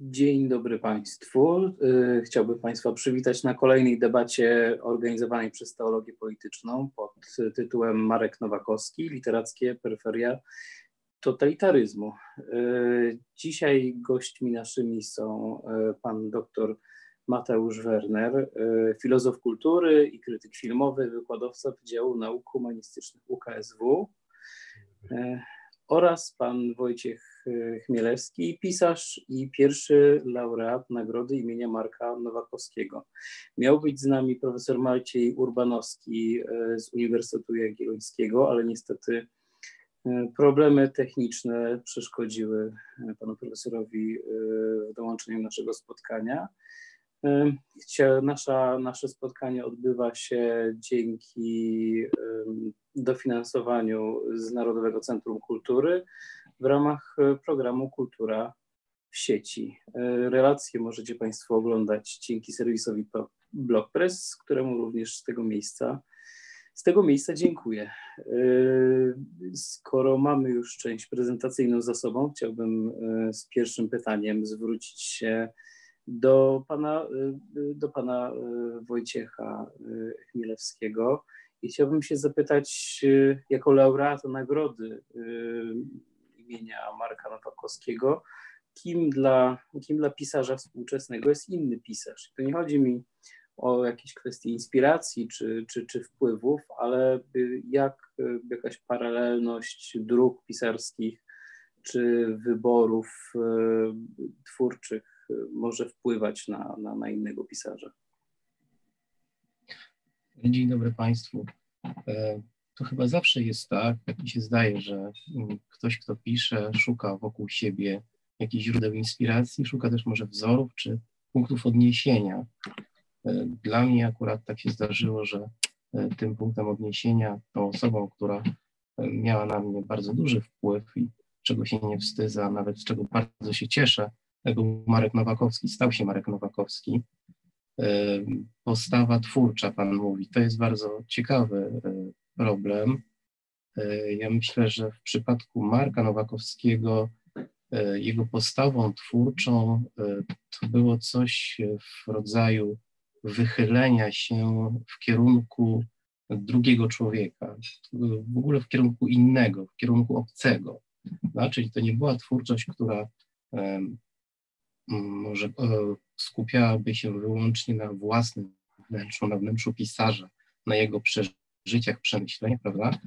Dzień dobry Państwu. Y, chciałbym Państwa przywitać na kolejnej debacie organizowanej przez Teologię Polityczną pod tytułem Marek Nowakowski, Literackie peryferia totalitaryzmu. Y, dzisiaj gośćmi naszymi są y, pan dr Mateusz Werner, filozof kultury i krytyk filmowy, wykładowca Wydziału Nauk Humanistycznych UKSW oraz pan Wojciech Chmielewski, pisarz i pierwszy laureat nagrody imienia Marka Nowakowskiego. Miał być z nami profesor Maciej Urbanowski e, z Uniwersytetu Jagiellońskiego, ale niestety e, problemy techniczne przeszkodziły panu profesorowi w dołączeniu naszego spotkania. Nasza, nasze spotkanie odbywa się dzięki dofinansowaniu z Narodowego Centrum Kultury w ramach e, programu Kultura w sieci. E, relacje możecie Państwo oglądać dzięki serwisowi Blogpress, któremu również z tego miejsca z tego miejsca dziękuję. E, skoro mamy już część prezentacyjną za sobą, chciałbym z pierwszym pytaniem zwrócić się pana, do pana Wojciecha Chmielewskiego. I chciałbym się zapytać, y, jako laureata nagrody y, imienia Marka Nowakowskiego, kim dla, kim dla pisarza współczesnego jest inny pisarz. To nie chodzi mi o jakieś kwestie inspiracji czy, czy, czy wpływów, ale jak jakaś paralelność dróg pisarskich czy wyborów y, twórczych może wpływać na, na, na innego pisarza. Dzień dobry Państwu. E, to chyba zawsze jest tak, jak mi się zdaje, że mm, ktoś, kto pisze, szuka wokół siebie jakichś źródeł inspiracji, szuka też może wzorów czy punktów odniesienia. E, dla mnie akurat tak się zdarzyło, że e, tym punktem odniesienia, tą osobą, która miała na mnie bardzo duży wpływ i czego się nie wstydzę, a nawet z czego bardzo się cieszę, był Marek Nowakowski, stał się Marek Nowakowski postawa twórcza, Pan mówi. To jest bardzo ciekawy problem. Ja myślę, że w przypadku Marka Nowakowskiego jego postawą twórczą to było coś w rodzaju wychylenia się w kierunku drugiego człowieka, w ogóle w kierunku innego, w kierunku obcego. No, czyli to nie była twórczość, która może skupiałaby się wyłącznie na własnym wnętrzu, na wnętrzu pisarza, na jego przeżyciach, przemyśleniach, prawda?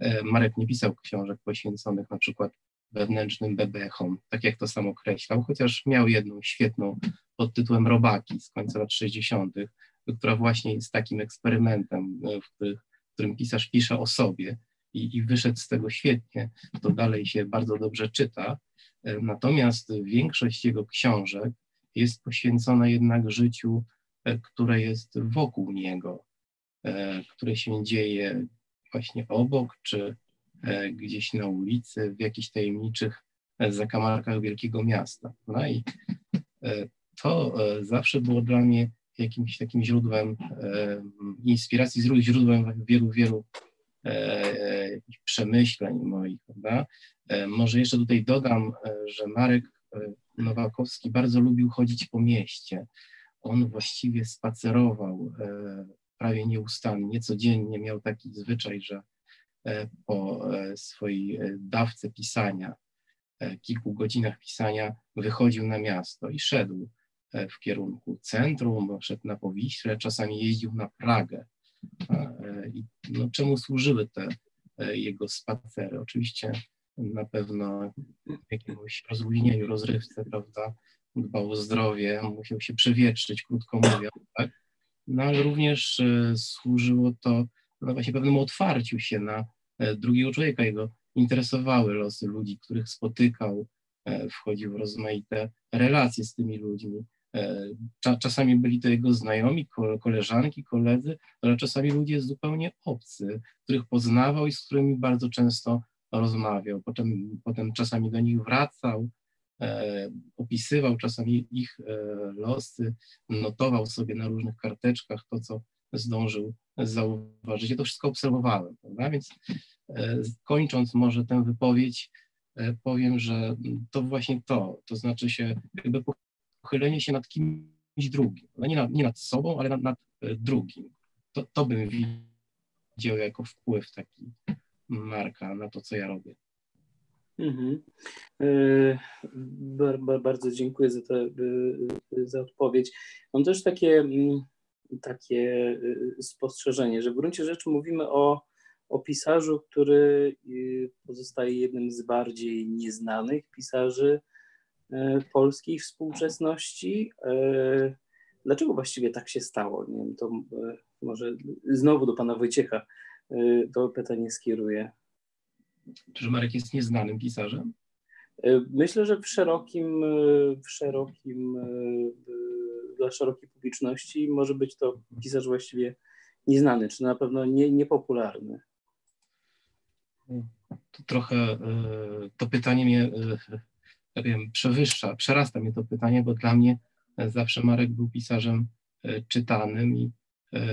E, Marek nie pisał książek poświęconych na przykład wewnętrznym bebechom, tak jak to sam określał, chociaż miał jedną świetną pod tytułem Robaki z końca lat 60., która właśnie jest takim eksperymentem, e, w, w którym pisarz pisze o sobie i, i wyszedł z tego świetnie, to dalej się bardzo dobrze czyta. Natomiast większość jego książek jest poświęcona jednak życiu, e, które jest wokół niego, e, które się dzieje właśnie obok, czy e, gdzieś na ulicy, w jakichś tajemniczych zakamarkach wielkiego miasta. No i to zawsze było dla mnie jakimś takim źródłem inspiracji, źródłem wielu, wielu przemyśleń moich, prawda? Może jeszcze tutaj dodam, że Marek Nowakowski bardzo lubił chodzić po mieście. On właściwie spacerował e, prawie nieustannie, codziennie miał taki zwyczaj, że e, po e, swojej dawce pisania, kilku godzinach pisania, wychodził na miasto i szedł w kierunku centrum, szedł na Powiśle, czasami jeździł na Pragę. I no, czemu służyły te jego spacery? Oczywiście na pewno jakiemuś rozluźnieniu, rozrywce, prawda, dbał o zdrowie, musiał się przewietrzyć, krótko mówiąc, tak? No ale również e, służyło to no właśnie pewnemu otwarciu się na e, drugiego człowieka. Jego interesowały losy ludzi, których spotykał, e, wchodził w rozmaite relacje z tymi ludźmi. Czasami byli to jego znajomi, koleżanki, koledzy, ale czasami ludzie zupełnie obcy, których poznawał i z którymi bardzo często rozmawiał, potem, potem czasami do nich wracał, e, opisywał czasami ich e, losy, notował sobie na różnych karteczkach to, co zdążył zauważyć. Ja to wszystko obserwowałem, prawda? Więc e, kończąc może tę wypowiedź, e, powiem, że to właśnie to, to znaczy się jakby pochylenie się nad kimś drugim. No nie, nad, nie nad sobą, ale nad, nad drugim. To, to bym widział jako wpływ taki Marka na to, co ja robię. Mhm. Bar, bardzo dziękuję za, te, za odpowiedź. Mam też takie, mm, takie spostrzeżenie, że w gruncie rzeczy mówimy o, o pisarzu, który pozostaje jednym z bardziej nieznanych pisarzy polskiej współczesności. Dlaczego właściwie tak się stało? Nie wiem, to może znowu do pana Wojciecha to pytanie skieruję. Czy Marek jest nieznanym pisarzem? E, myślę, że w szerokim, e, w szerokim, e, dla szerokiej publiczności może być to pisarz właściwie nieznany, czy na pewno nie, niepopularny. To trochę to pytanie mnie, wiem, przewyższa, przerasta mnie to pytanie, bo dla mnie zawsze Marek był pisarzem czytanym i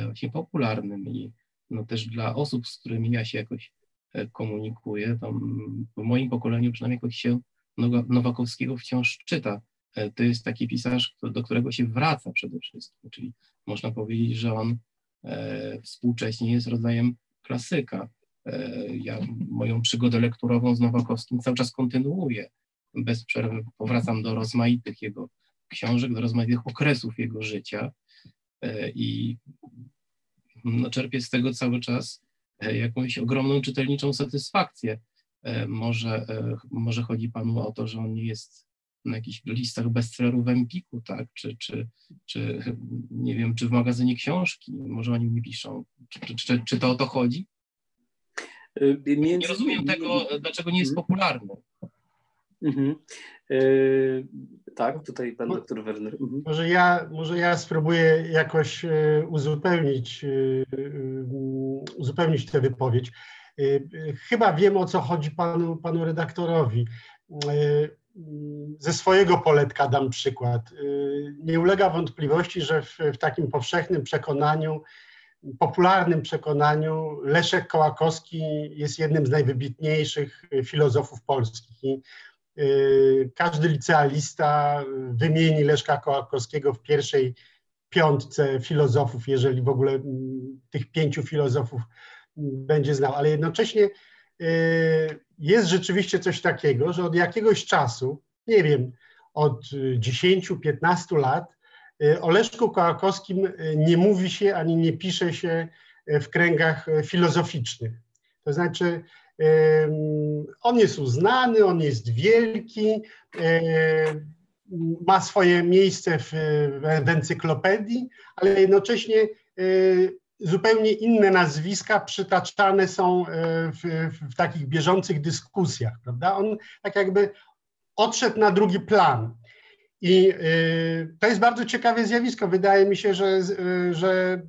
właśnie popularnym i no też dla osób, z którymi ja się jakoś E, komunikuje, to w moim pokoleniu przynajmniej jakoś się Nowakowskiego wciąż czyta. E, to jest taki pisarz, do którego się wraca przede wszystkim, czyli można powiedzieć, że on e, współcześnie jest rodzajem klasyka. Ja moją przygodę lekturową z Nowakowskim cały czas kontynuuję. Bez przerwy powracam do rozmaitych jego książek, do rozmaitych okresów jego życia i no, czerpię z tego cały czas E, jakąś ogromną czytelniczą satysfakcję. E, może, e, może chodzi Panu o to, że on nie jest na jakichś listach bestsellerów w Empiku, tak? Czy, czy, czy nie wiem, czy w magazynie książki, może oni nie piszą. Czy, czy, czy to o to chodzi? Między... Nie rozumiem tego, dlaczego nie jest mhm. popularny. Mhm. Yy, tak, tutaj pan doktor Werner. Mhm. Może, ja, może ja spróbuję jakoś uzupełnić, uzupełnić tę wypowiedź. Chyba wiem, o co chodzi panu, panu redaktorowi. Ze swojego poletka dam przykład. Nie ulega wątpliwości, że w, w takim powszechnym przekonaniu, popularnym przekonaniu, Leszek Kołakowski jest jednym z najwybitniejszych filozofów polskich. I każdy licealista wymieni Leszka Kołakowskiego w pierwszej piątce filozofów, jeżeli w ogóle mm, tych pięciu filozofów będzie znał, ale jednocześnie y, jest rzeczywiście coś takiego, że od jakiegoś czasu, nie wiem, od 10-15 lat y, o Leszku Kołakowskim nie mówi się ani nie pisze się w kręgach filozoficznych. To znaczy, on jest uznany, on jest wielki, ma swoje miejsce w, w encyklopedii, ale jednocześnie e, zupełnie inne nazwiska przytaczane są e, w, w, takich bieżących dyskusjach, prawda? On tak jakby odszedł na drugi plan. I e, to jest bardzo ciekawe zjawisko. Wydaje mi się, że, że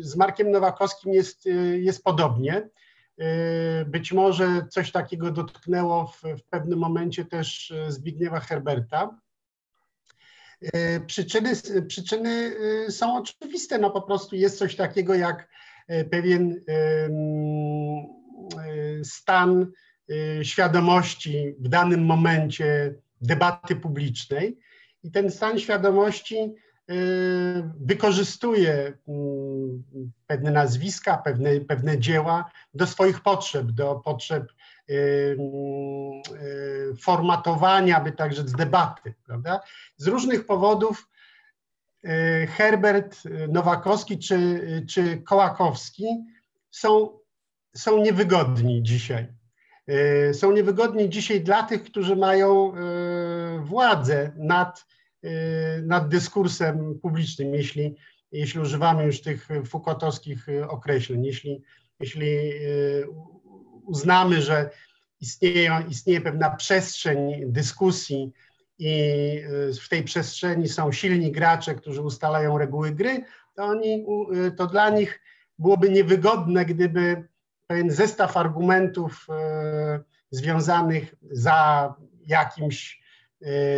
z Markiem Nowakowskim jest, jest podobnie. Y, być może coś takiego dotknęło w, w pewnym momencie też y, Zbigniewa Herberta. Y, przyczyny, przyczyny są oczywiste, no po prostu jest coś takiego jak pewien stan świadomości w danym momencie debaty publicznej i ten stan świadomości wykorzystuje mm, pewne nazwiska, pewne, pewne dzieła do swoich potrzeb, do potrzeb y, y, formatowania, by także z debaty, prawda? Z różnych powodów Herbert Nowakowski czy, czy Kołakowski są, są niewygodni dzisiaj. Są niewygodni dzisiaj dla tych, którzy mają władzę nad Y, nad dyskursem publicznym, jeśli, jeśli używamy już tych Foucaultowskich określeń, jeśli, jeśli y, uznamy, że istnieje, istnieje pewna przestrzeń dyskusji i y, w tej przestrzeni są silni gracze, którzy ustalają reguły gry, to, oni, to dla nich byłoby niewygodne, gdyby pewien zestaw argumentów związanych za jakimś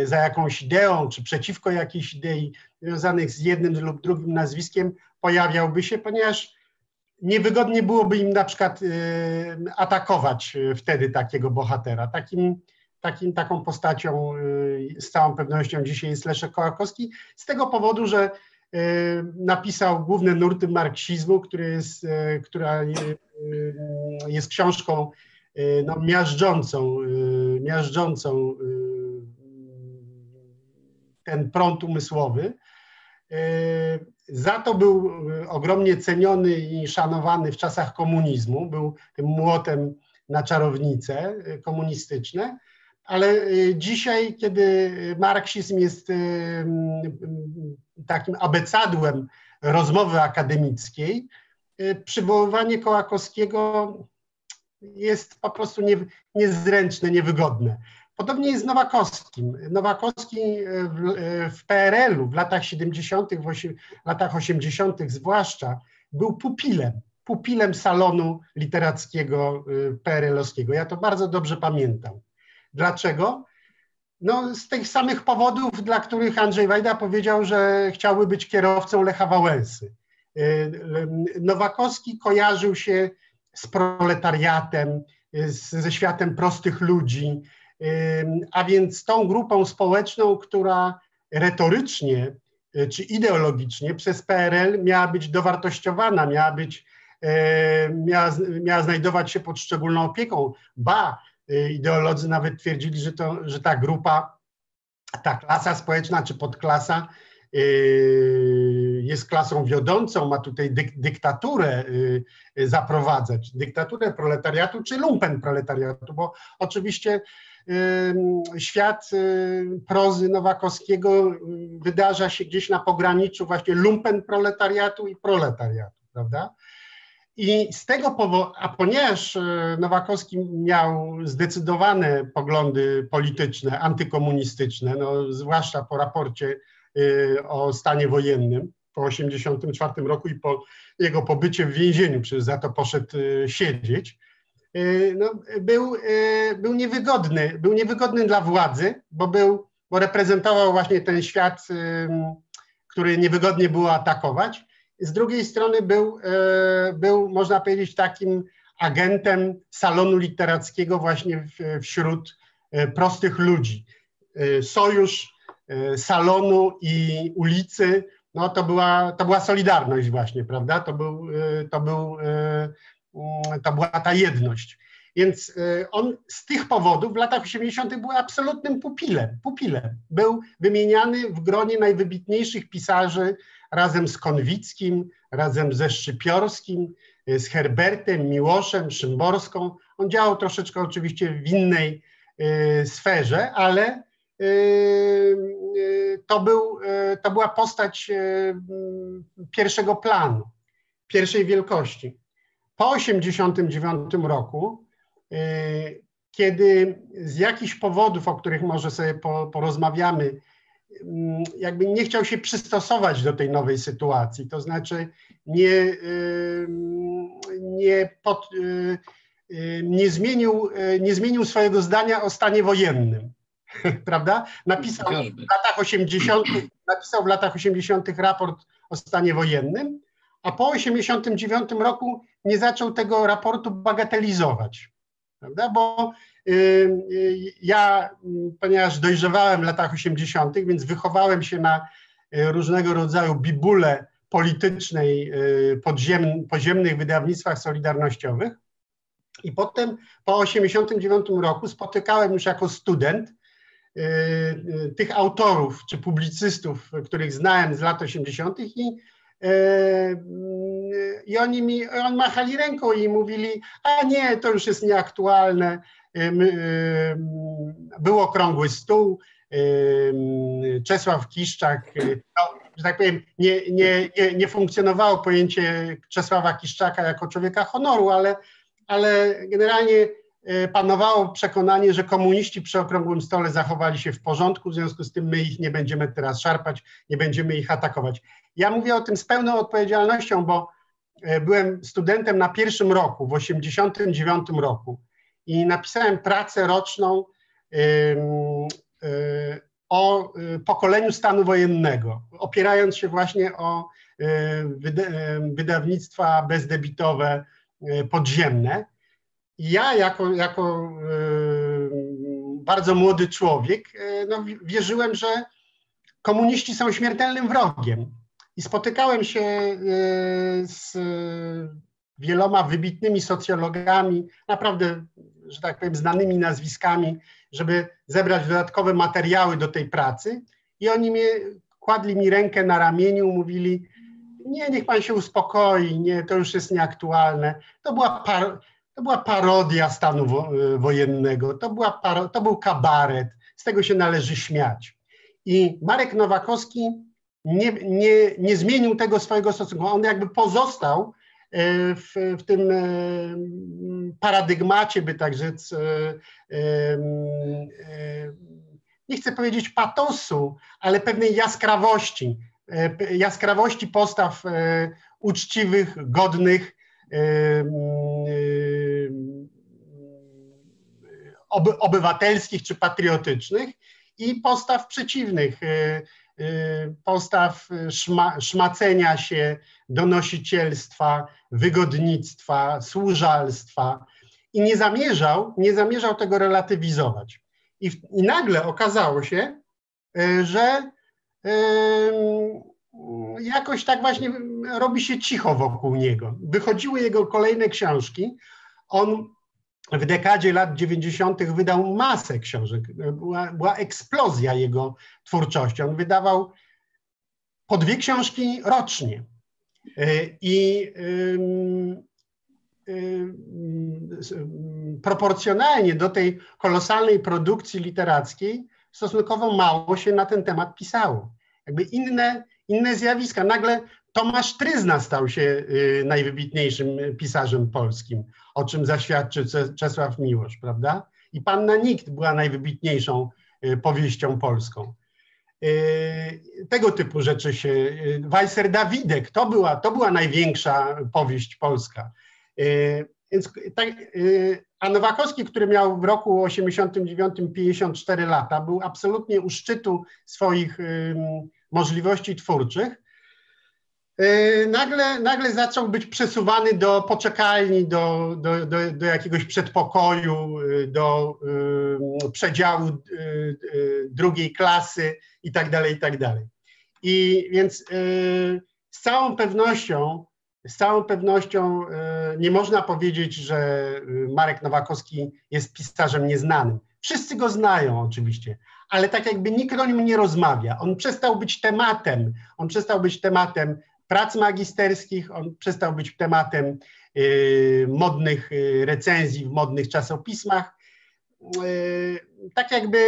za jakąś ideą, czy przeciwko jakiejś idei związanych z jednym lub drugim nazwiskiem pojawiałby się, ponieważ niewygodnie byłoby im na przykład e, atakować e, wtedy takiego bohatera. Takim, takim, taką postacią z całą pewnością dzisiaj jest Leszek Kołakowski, z tego powodu, że napisał główne nurty marksizmu, który jest, która jest książką no, miażdżącą, miażdżącą ten prąd umysłowy. Za to był ogromnie ceniony i szanowany w czasach komunizmu, był tym młotem na czarownice komunistyczne, ale dzisiaj, kiedy marksizm jest takim abecadłem rozmowy akademickiej, przywoływanie Kołakowskiego jest po prostu nie, niezręczne, niewygodne. Podobnie jest z Nowakowskim. Nowakowski w, w PRL-u w latach 70., w latach 80., zwłaszcza, był pupilem, pupilem salonu literackiego y, PRL-owskiego. Ja to bardzo dobrze pamiętam. Dlaczego? No, z tych samych powodów, dla których Andrzej Wajda powiedział, że chciałby być kierowcą Lecha Wałęsy. Nowakowski kojarzył się z proletariatem, ze światem prostych ludzi, a więc tą grupą społeczną, która retorycznie y, czy ideologicznie przez PRL miała być dowartościowana, miała być, e, miała, miała znajdować się pod szczególną opieką. Ba, y, ideolodzy nawet twierdzili, że, to, że ta grupa, ta klasa społeczna czy podklasa y, jest klasą wiodącą, ma tutaj dyk, dyktaturę zaprowadzać, dyktaturę proletariatu czy lumpen proletariatu, bo oczywiście świat y, prozy Nowakowskiego y, wydarza się gdzieś na pograniczu właśnie lumpen proletariatu i proletariatu, prawda? I z tego powodu, a ponieważ y, Nowakowski miał zdecydowane poglądy polityczne, antykomunistyczne, no, zwłaszcza po raporcie o stanie wojennym po 1984 roku i po jego pobycie w więzieniu, przecież za to poszedł siedzieć, no, był, y, był niewygodny. Był niewygodny dla władzy, bo, był, bo reprezentował właśnie ten świat, który niewygodnie było atakować. Z drugiej strony był, y, był można powiedzieć, takim agentem salonu literackiego właśnie wśród prostych ludzi. Sojusz salonu i ulicy, no to była, to była solidarność właśnie, prawda? To był, to był to była ta jedność. Więc y, on z tych powodów w latach 80. był absolutnym pupilem. pupilem. Był wymieniany w gronie najwybitniejszych pisarzy razem z Konwickim, razem ze Szczypiorskim, y, z Herbertem, Miłoszem, Szymborską. On działał troszeczkę oczywiście w innej y, sferze, ale to, był, to była postać pierwszego planu, pierwszej wielkości po 1989 roku, y, kiedy z jakichś powodów, o których może sobie porozmawiamy, mm, jakby nie chciał się przystosować do tej nowej sytuacji, to znaczy nie, y, nie, pod, y, nie, zmienił, nie zmienił swojego zdania o stanie wojennym. Prawda? Napisał w latach 80. napisał w latach 80. raport o stanie wojennym, a po 89 roku nie zaczął tego raportu bagatelizować, prawda? Bo y, y, ja, ponieważ dojrzewałem w latach 80., więc wychowałem się na y, różnego rodzaju bibule politycznej podziem, podziemnych wydawnictwach solidarnościowych. I potem po 89 roku spotykałem już jako student tych autorów czy publicystów, których znałem z lat 80. i I oni mi, on machali ręką i mówili, a nie, to już jest nieaktualne. E, e, był okrągły stół, Czesław Kiszczak, no, że tak powiem, nie, nie, nie, nie funkcjonowało pojęcie Czesława Kiszczaka jako człowieka honoru, ale, ale generalnie panowało przekonanie, że komuniści przy okrągłym stole zachowali się w porządku, w związku z tym my ich nie będziemy teraz szarpać, nie będziemy ich atakować. Ja mówię o tym z pełną odpowiedzialnością, bo e, byłem studentem na pierwszym roku, w 1989 roku i napisałem pracę roczną e, o pokoleniu stanu wojennego, opierając się właśnie o wydawnictwa bezdebitowe podziemne. Ja jako, jako bardzo młody człowiek, no, wierzyłem, że komuniści są śmiertelnym wrogiem. I spotykałem się z wieloma wybitnymi socjologami, naprawdę, że tak powiem, znanymi nazwiskami, żeby zebrać dodatkowe materiały do tej pracy. I oni mnie kładli mi rękę na ramieniu, mówili: Nie, niech pan się uspokoi, nie, to już jest nieaktualne. To była, par, to była parodia stanu wo, wojennego, to, była paro, to był kabaret, z tego się należy śmiać. I Marek Nowakowski nie, nie, nie zmienił tego swojego stosunku. On jakby pozostał E, w, w tym e, paradygmacie, by tak rzec, nie chcę powiedzieć patosu, ale pewnej jaskrawości, jaskrawości postaw uczciwych, godnych, obywatelskich czy patriotycznych i postaw przeciwnych, postaw szma, szmacenia się, donosicielstwa, wygodnictwa, służalstwa i nie zamierzał, nie zamierzał tego relatywizować. I, i nagle okazało się, że jakoś tak właśnie robi się cicho wokół niego. Wychodziły jego kolejne książki. On w dekadzie lat 90. wydał masę książek. Była, była eksplozja jego twórczości. On wydawał po dwie książki rocznie. E, I proporcjonalnie do tej kolosalnej produkcji literackiej stosunkowo mało się na ten temat pisało. Jakby inne, inne zjawiska. Nagle Tomasz Tryzna stał się y, najwybitniejszym pisarzem polskim, o czym zaświadczy Czesław Miłosz, prawda? I Panna Nikt była najwybitniejszą y, powieścią polską. Y, tego typu rzeczy się. Weiser Dawidek, to była, to była największa powieść polska. Więc tak, a Nowakowski, który miał w roku 89 54 lata, był absolutnie u szczytu swoich możliwości twórczych. E, nagle, nagle zaczął być przesuwany do poczekalni, do, do, do, do jakiegoś przedpokoju, e, do y, przedziału y, y, drugiej klasy i tak dalej, i tak dalej. I więc y, z całą pewnością, z całą pewnością y, nie można powiedzieć, że Marek Nowakowski jest pisarzem nieznanym. Wszyscy go znają oczywiście, ale tak jakby nikt o nim nie rozmawia. On przestał być tematem, on przestał być tematem prac magisterskich, on przestał być tematem y, modnych y, recenzji w modnych czasopismach. Y, tak jakby,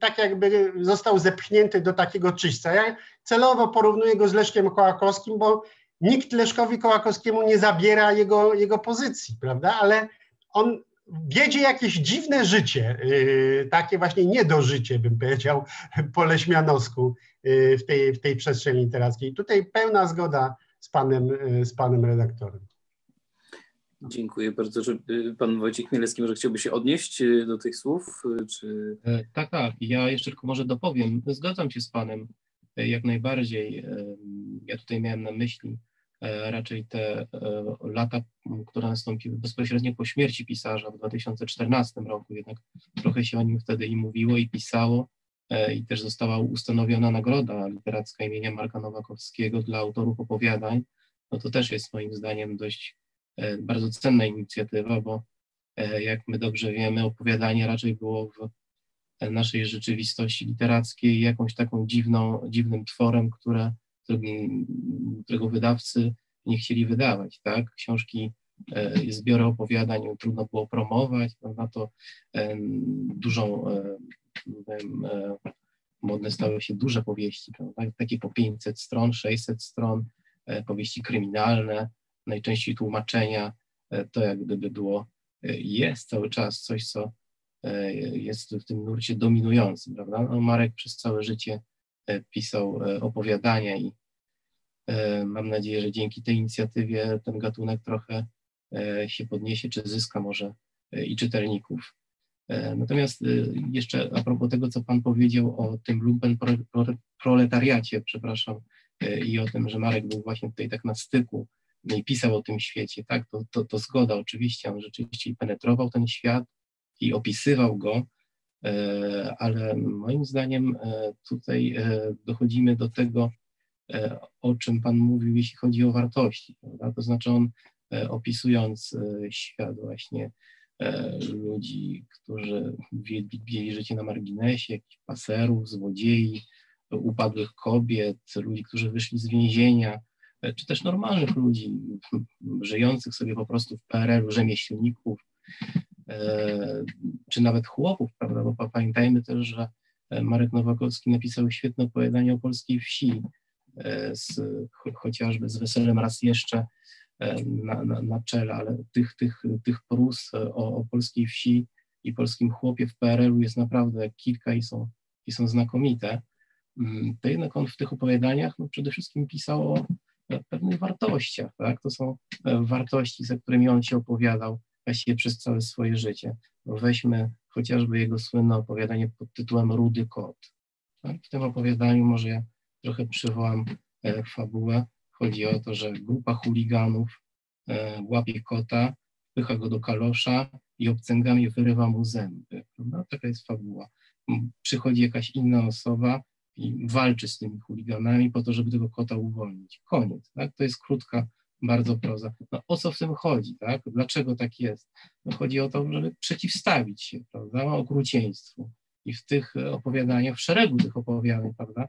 tak jakby został zepchnięty do takiego czyśćca. Ja celowo porównuję go z Leszkiem Kołakowskim, bo nikt Leszkowi Kołakowskiemu nie zabiera jego, jego pozycji, prawda? Ale on wiedzie jakieś dziwne życie, takie właśnie niedożycie, bym powiedział po leśmianowsku, Y, w tej, w tej przestrzeni literackiej. Tutaj pełna zgoda z panem, y, z panem redaktorem. Dziękuję bardzo. Że y, pan Wojciech Chmielewski może chciałby się odnieść do tych słów? Czy... E, tak, tak. Ja jeszcze tylko może dopowiem. Zgadzam się z panem e, jak najbardziej. E, ja tutaj miałem na myśli raczej te lata, które nastąpiły bezpośrednio po śmierci pisarza w 2014 roku. Jednak trochę się o nim wtedy i mówiło, i pisało. E, i też została ustanowiona nagroda literacka imienia Marka Nowakowskiego dla autorów opowiadań, no to też jest moim zdaniem dość e, bardzo cenna inicjatywa, bo e, jak my dobrze wiemy, opowiadanie raczej było w naszej rzeczywistości literackiej jakąś taką dziwną, dziwnym tworem, które, którego wydawcy nie chcieli wydawać, tak? Książki, zbiory opowiadań trudno było promować, prawda? To dużą E, modne stały się duże powieści, prawda? takie po 500 stron, 600 stron, e, powieści kryminalne, najczęściej tłumaczenia, e, to jak gdyby było, jest cały czas coś, co jest w tym nurcie dominującym, prawda? No Marek przez całe życie pisał opowiadania i mam nadzieję, że dzięki tej inicjatywie ten gatunek trochę się podniesie, czy zyska może i czytelników. E, natomiast e, jeszcze a propos tego, co Pan powiedział o tym lumpen proletariacie, przepraszam, e, i o tym, że Marek był właśnie tutaj tak na styku i pisał o tym świecie, tak, to, to, to zgoda oczywiście, on rzeczywiście penetrował ten świat i opisywał go, ale moim zdaniem tutaj dochodzimy do tego, o czym Pan mówił, jeśli chodzi o wartości. Prawda? To znaczy on opisując świat właśnie ludzi, którzy wieli życie na marginesie, paserów, złodziei, upadłych kobiet, ludzi, którzy wyszli z więzienia, czy też normalnych ludzi, żyjących sobie po prostu w PRL-u, rzemieślników, e, czy nawet chłopów, prawda, bo pamiętajmy też, że Marek Nowakowski napisał świetne opowiadanie o polskiej wsi, e, z, chociażby z Weselem raz jeszcze e, na, na, na czele, ale tych, tych, tych prus o, o polskiej wsi i polskim chłopie w PRL-u jest naprawdę kilka i są, i są znakomite. Mm, to jednak on w tych opowiadaniach no, przede wszystkim pisał o pewnych wartościach, tak? To są e, wartości, za którymi on się opowiadał właściwie przez całe swoje życie. No weźmy chociażby jego słynne opowiadanie pod tytułem Rudy Kot. Tak? W tym opowiadaniu może ja trochę przywołam e, fabułę. Chodzi o to, że grupa chuliganów e, łapie kota, wpycha go do kalosza i obcęgami wyrywa mu zęby. Taka jest fabuła. Przychodzi jakaś inna osoba, i walczy z tymi chuliganami po to, żeby tego kota uwolnić. Koniec. Tak? To jest krótka bardzo proza. No, o co w tym chodzi? Tak? Dlaczego tak jest? No, chodzi o to, żeby przeciwstawić się prawda, okrucieństwu. I w tych opowiadaniach, w szeregu tych opowiadań, prawda,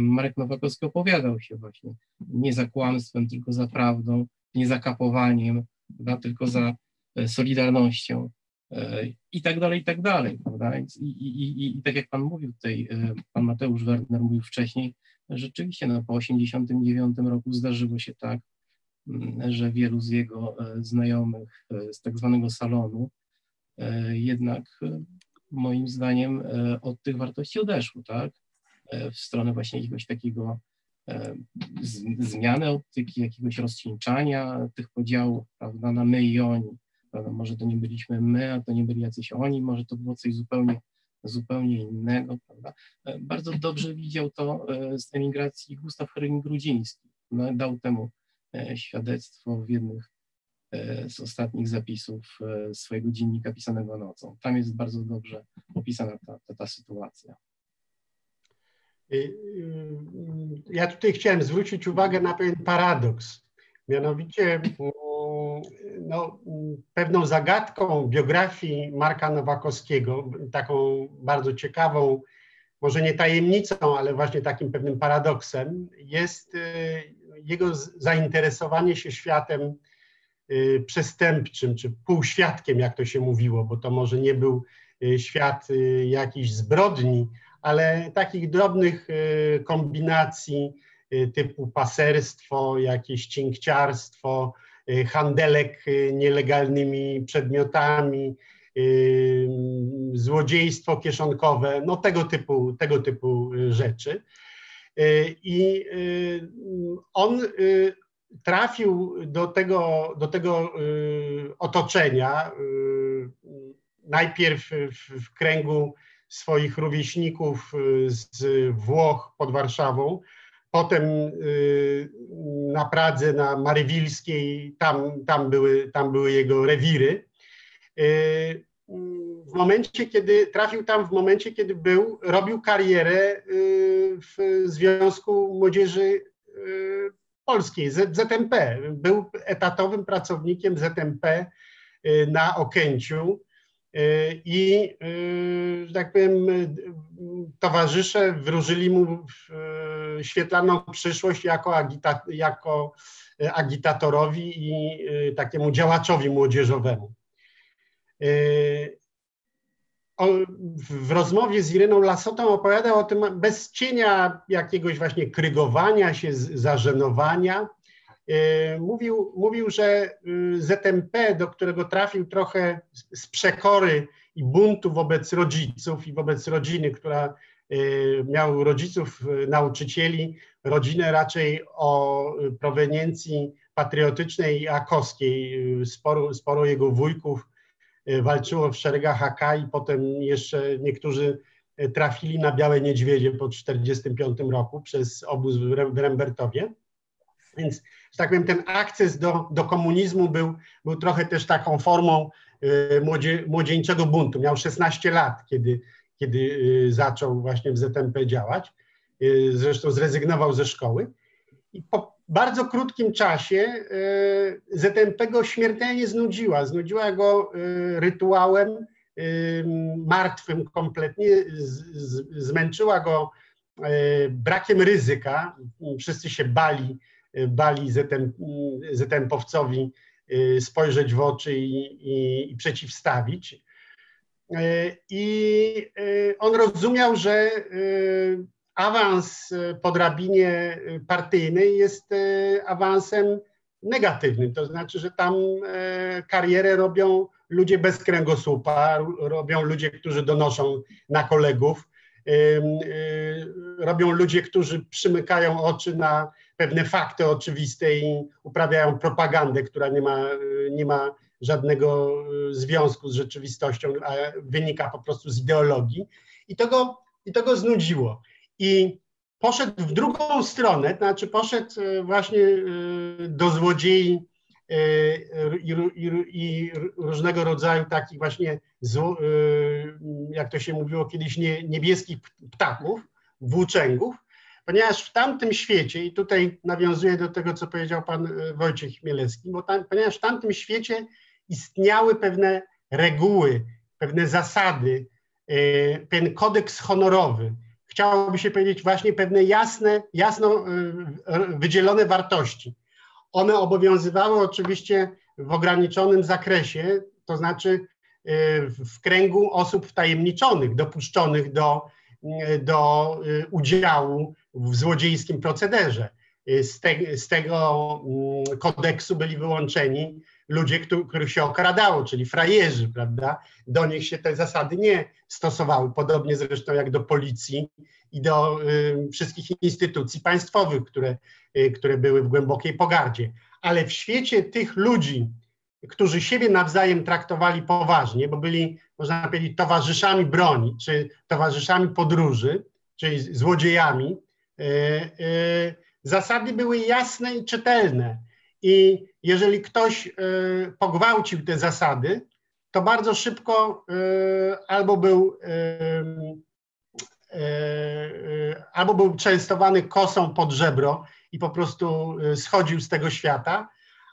Marek Nowakowski opowiadał się właśnie nie za kłamstwem, tylko za prawdą, nie za kapowaniem, prawda, tylko za e, solidarnością, i tak dalej, i tak dalej, prawda? I, i, i, i tak jak Pan mówił tutaj, e, Pan Mateusz Werner mówił wcześniej, rzeczywiście no, po 89 roku zdarzyło się tak, że wielu z jego e, znajomych e, z tak zwanego salonu jednak moim zdaniem od tych wartości odeszło, tak? W stronę właśnie jakiegoś takiego zmiany optyki, jakiegoś rozcieńczania tych podziałów, prawda, na my i oni prawda? Może to nie byliśmy my, a to nie byli jacyś oni, może to było coś zupełnie, zupełnie innego, prawda? E, bardzo dobrze widział to e, z emigracji Gustaw Herring-Grudziński. No, dał temu e, świadectwo w jednych z ostatnich zapisów swojego dziennika pisanego nocą. Tam jest bardzo dobrze opisana ta, ta, ta sytuacja. Y, ja tutaj chciałem zwrócić uwagę na pewien paradoks. Mianowicie no, pewną zagadką biografii Marka Nowakowskiego, taką bardzo ciekawą, może nie tajemnicą, ale właśnie takim pewnym paradoksem, jest y, jego zainteresowanie się światem y, przestępczym, czy półświadkiem, jak to się mówiło, bo to może nie był y, świat jakichś zbrodni, ale takich drobnych kombinacji typu paserstwo, jakieś cinkciarstwo, Y, handelek y, nielegalnymi przedmiotami, y, złodziejstwo kieszonkowe, no tego typu, tego typu rzeczy. I on trafił do tego, do tego otoczenia, najpierw w, kręgu swoich rówieśników z Włoch pod Warszawą, Potem na Pradze, na Marywilskiej, tam, tam, były, tam były jego rewiry. Y, w momencie, kiedy trafił tam, w momencie, kiedy był, robił karierę y, w Związku Młodzieży Polskiej, ZMP. Był etatowym pracownikiem ZMP na Okęciu. I, że tak powiem, towarzysze wróżyli mu świetlaną przyszłość jako, agita, jako agitatorowi i takiemu działaczowi młodzieżowemu. W rozmowie z Ireną Lasotą opowiadał o tym bez cienia jakiegoś właśnie krygowania się, zażenowania. Mówił, mówił, że ZMP, do którego trafił trochę z przekory i buntu wobec rodziców i wobec rodziny, która Y, miał rodziców y, nauczycieli, rodzinę raczej o proweniencji patriotycznej i akowskiej. Sporo, sporo jego wujków y, walczyło w szeregach AK i potem jeszcze niektórzy trafili na Białe Niedźwiedzie po 1945 roku przez obóz w Rembertowie. Więc, że tak powiem, ten akces do, do komunizmu był, był trochę też taką formą młodzie, młodzieńczego buntu. Miał 16 lat, kiedy kiedy zaczął właśnie w ZMP działać. Zresztą zrezygnował ze szkoły. I po bardzo krótkim czasie ZMP go śmiertelnie znudziła. Znudziła go rytuałem martwym kompletnie, zmęczyła go brakiem ryzyka. Wszyscy się bali, bali ZMP-owcowi spojrzeć w oczy i, i, i przeciwstawić. I on rozumiał, że awans po drabinie partyjnej jest awansem negatywnym, to znaczy, że tam karierę robią ludzie bez kręgosłupa, robią ludzie, którzy donoszą na kolegów, robią ludzie, którzy przymykają oczy na pewne fakty oczywiste i uprawiają propagandę, która nie ma, nie ma żadnego związku z rzeczywistością, a wynika po prostu z ideologii. I to go, i to go znudziło. I poszedł w drugą stronę, znaczy poszedł właśnie do złodziei i, i, i różnego rodzaju takich właśnie, jak to się mówiło kiedyś, nie, niebieskich ptaków, włóczęgów, ponieważ w tamtym świecie, i tutaj nawiązuję do tego, co powiedział pan Wojciech Chmielewski, bo tam, ponieważ w tamtym świecie istniały pewne reguły, pewne zasady, pewien kodeks honorowy, chciałoby się powiedzieć właśnie pewne jasne, jasno wydzielone wartości one obowiązywały oczywiście w ograniczonym zakresie, to znaczy y, w kręgu osób wtajemniczonych, dopuszczonych do, y, do y, udziału w złodziejskim procederze. Z, te, z tego mm, kodeksu byli wyłączeni ludzie, których się okradało, czyli frajerzy, prawda? Do nich się te zasady nie stosowały, podobnie zresztą jak do policji i do y, wszystkich instytucji państwowych, które, y, które były w głębokiej pogardzie. Ale w świecie tych ludzi, którzy siebie nawzajem traktowali poważnie, bo byli, można powiedzieć, towarzyszami broni, czy towarzyszami podróży, czyli złodziejami, y, y zasady były jasne i czytelne. I jeżeli ktoś y, pogwałcił te zasady, to bardzo szybko y, albo był albo był częstowany kosą pod żebro i po prostu schodził z tego świata,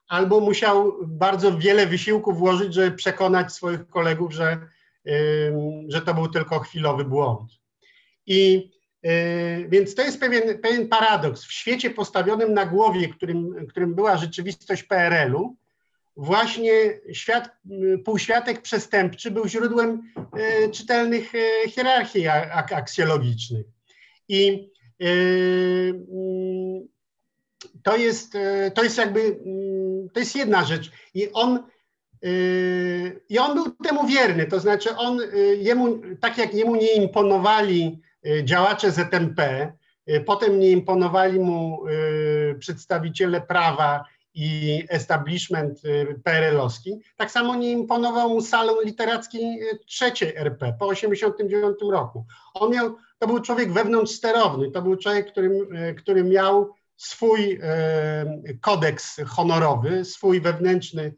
albo musiał bardzo wiele wysiłków włożyć, żeby przekonać swoich kolegów, że, że to był tylko chwilowy błąd. I więc to jest pewien, pewien paradoks. W świecie postawionym na głowie, którym, którym była rzeczywistość PRL-u, właśnie świat, półświatek przestępczy był źródłem e, czytelnych hierarchii aksjologicznych. I to jest, to jest jakby, to jest jedna rzecz. I on, i on był temu wierny, to znaczy on, jemu, tak jak jemu nie imponowali działacze ZMP, y, potem nie imponowali mu y, przedstawiciele prawa i establishment PRL-owski, tak samo nie imponował mu salon literacki trzeciej RP po 1989 roku. On miał, to był człowiek wewnątrzsterowny, to był człowiek, który, który miał swój kodeks honorowy, swój wewnętrzny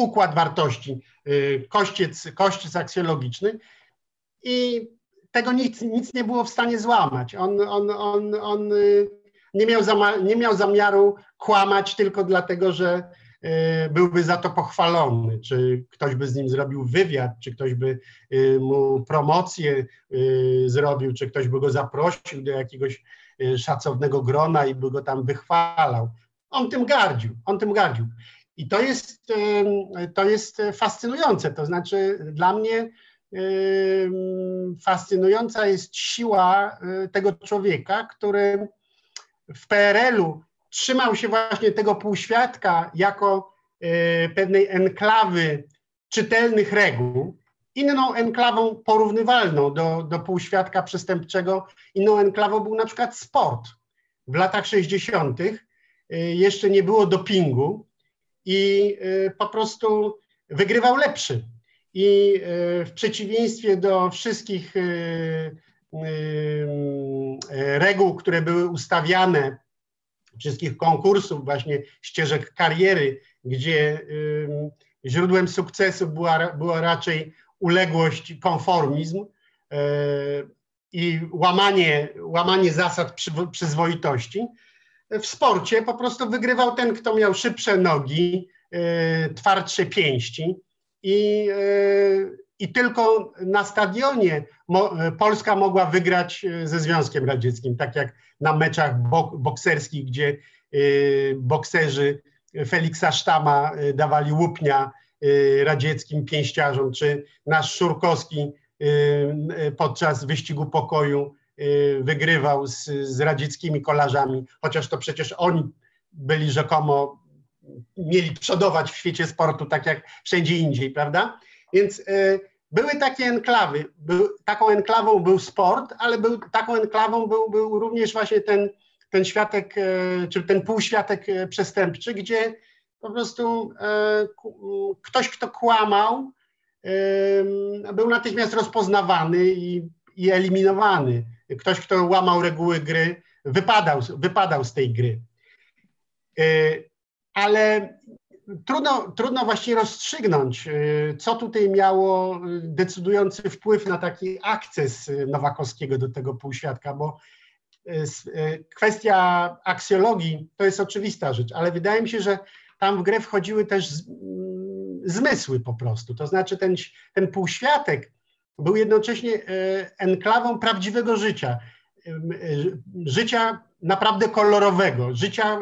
układ wartości, y, kościec, kościec aksjologiczny i tego nic, nic nie było w stanie złamać. On, on, on, on y, nie, miał nie miał zamiaru kłamać tylko dlatego, że y, byłby za to pochwalony, czy ktoś by z nim zrobił wywiad, czy ktoś by mu promocję zrobił, czy ktoś by go zaprosił do jakiegoś szacownego grona i by go tam wychwalał. On tym gardził, on tym gardził. I to jest, to jest fascynujące. To znaczy, dla mnie fascynująca jest siła e, tego człowieka, który w PRL-u trzymał się właśnie tego półświadka jako e, pewnej enklawy czytelnych reguł. Inną enklawą porównywalną do, do półświadka przestępczego, inną enklawą był na przykład sport. W latach 60. E, jeszcze nie było dopingu, i y, po prostu wygrywał lepszy. I y, w przeciwieństwie do wszystkich y, reguł, które były ustawiane, wszystkich konkursów, właśnie ścieżek kariery, gdzie źródłem sukcesu była, była raczej uległość, konformizm i łamanie, łamanie zasad przyzwoitości. W sporcie po prostu wygrywał ten, kto miał szybsze nogi, twardsze pięści i, i tylko na stadionie Polska mogła wygrać ze Związkiem Radzieckim, tak jak na meczach bok, bokserskich, gdzie bokserzy Feliksa Sztama dawali łupnia radzieckim pięściarzom, czy nasz Szurkowski podczas wyścigu pokoju wygrywał z, z radzieckimi kolarzami, chociaż to przecież oni byli rzekomo, mieli przodować w świecie sportu tak jak wszędzie indziej, prawda? Więc były takie enklawy. Był, taką enklawą był sport, ale był, taką enklawą był, był również właśnie ten, ten światek, czy ten półświatek przestępczy, gdzie po prostu ktoś, kto kłamał, był natychmiast rozpoznawany i, i eliminowany. Ktoś, kto łamał reguły gry, wypadał, wypadał z tej gry. E, ale trudno, trudno właściwie rozstrzygnąć, e, co tutaj miało decydujący wpływ na taki akces Nowakowskiego do tego półświadka, bo e, kwestia aksjologii to jest oczywista rzecz, ale wydaje mi się, że tam w grę wchodziły też zmysły po prostu. To znaczy ten, ten półświatek był jednocześnie e, enklawą prawdziwego życia. E, życia naprawdę kolorowego, życia, e,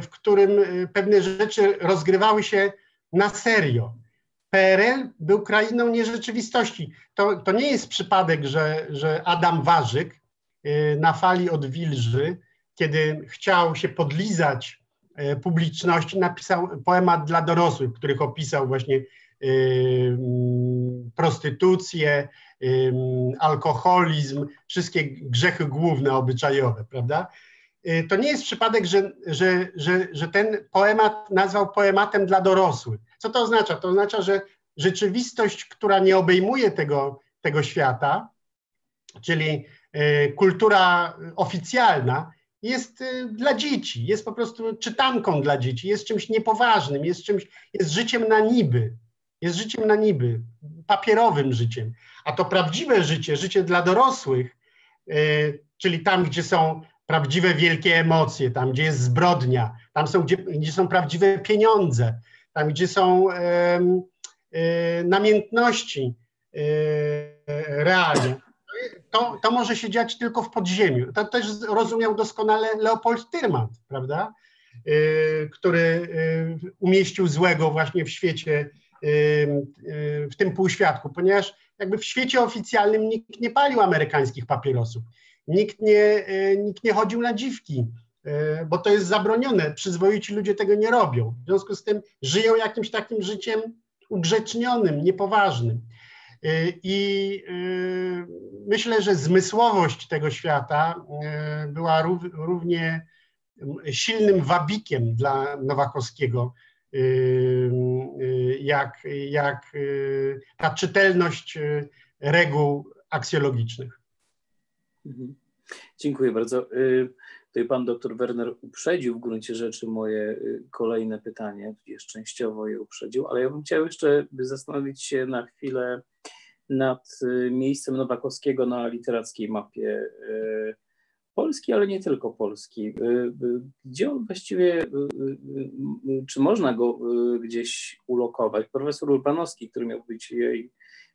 w którym pewne rzeczy rozgrywały się na serio. PRL był krainą nierzeczywistości. To, to nie jest przypadek, że, że Adam Warzyk na fali od Wilży, kiedy chciał się podlizać E, publiczności napisał poemat dla dorosłych, których opisał właśnie e, prostytucję, alkoholizm, wszystkie grzechy główne obyczajowe, prawda? E, to nie jest przypadek, że, że, że, że ten poemat nazwał poematem dla dorosłych. Co to oznacza? To oznacza, że rzeczywistość, która nie obejmuje tego, tego świata, czyli kultura oficjalna, jest y, dla dzieci, jest po prostu czytanką dla dzieci, jest czymś niepoważnym, jest czymś, jest życiem na niby, jest życiem na niby, papierowym życiem. A to prawdziwe życie, życie dla dorosłych, y, czyli tam, gdzie są prawdziwe wielkie emocje, tam, gdzie jest zbrodnia, tam są, gdzie, gdzie są prawdziwe pieniądze, tam, gdzie są y, namiętności realne to, to może się dziać tylko w podziemiu. To też rozumiał doskonale Leopold Tyrmand, prawda? Który umieścił złego właśnie w świecie, w tym półświadku, ponieważ jakby w świecie oficjalnym nikt nie palił amerykańskich papierosów, nikt nie, nikt nie chodził na dziwki, bo to jest zabronione, przyzwoici ludzie tego nie robią. W związku z tym żyją jakimś takim życiem ugrzecznionym, niepoważnym. Y, I y, myślę, że zmysłowość tego świata y, była równie silnym wabikiem dla Nowakowskiego, jak, jak ta czytelność reguł aksjologicznych. Mhm. Dziękuję bardzo. Tutaj pan doktor Werner uprzedził w gruncie rzeczy moje kolejne pytanie, tudzież częściowo je uprzedził, ale ja bym chciał jeszcze zastanowić się na chwilę nad y, miejscem Nowakowskiego na literackiej mapie y, Polski, ale nie tylko Polski. Y, gdzie on właściwie, czy można go gdzieś ulokować? Profesor Urbanowski, który miał być,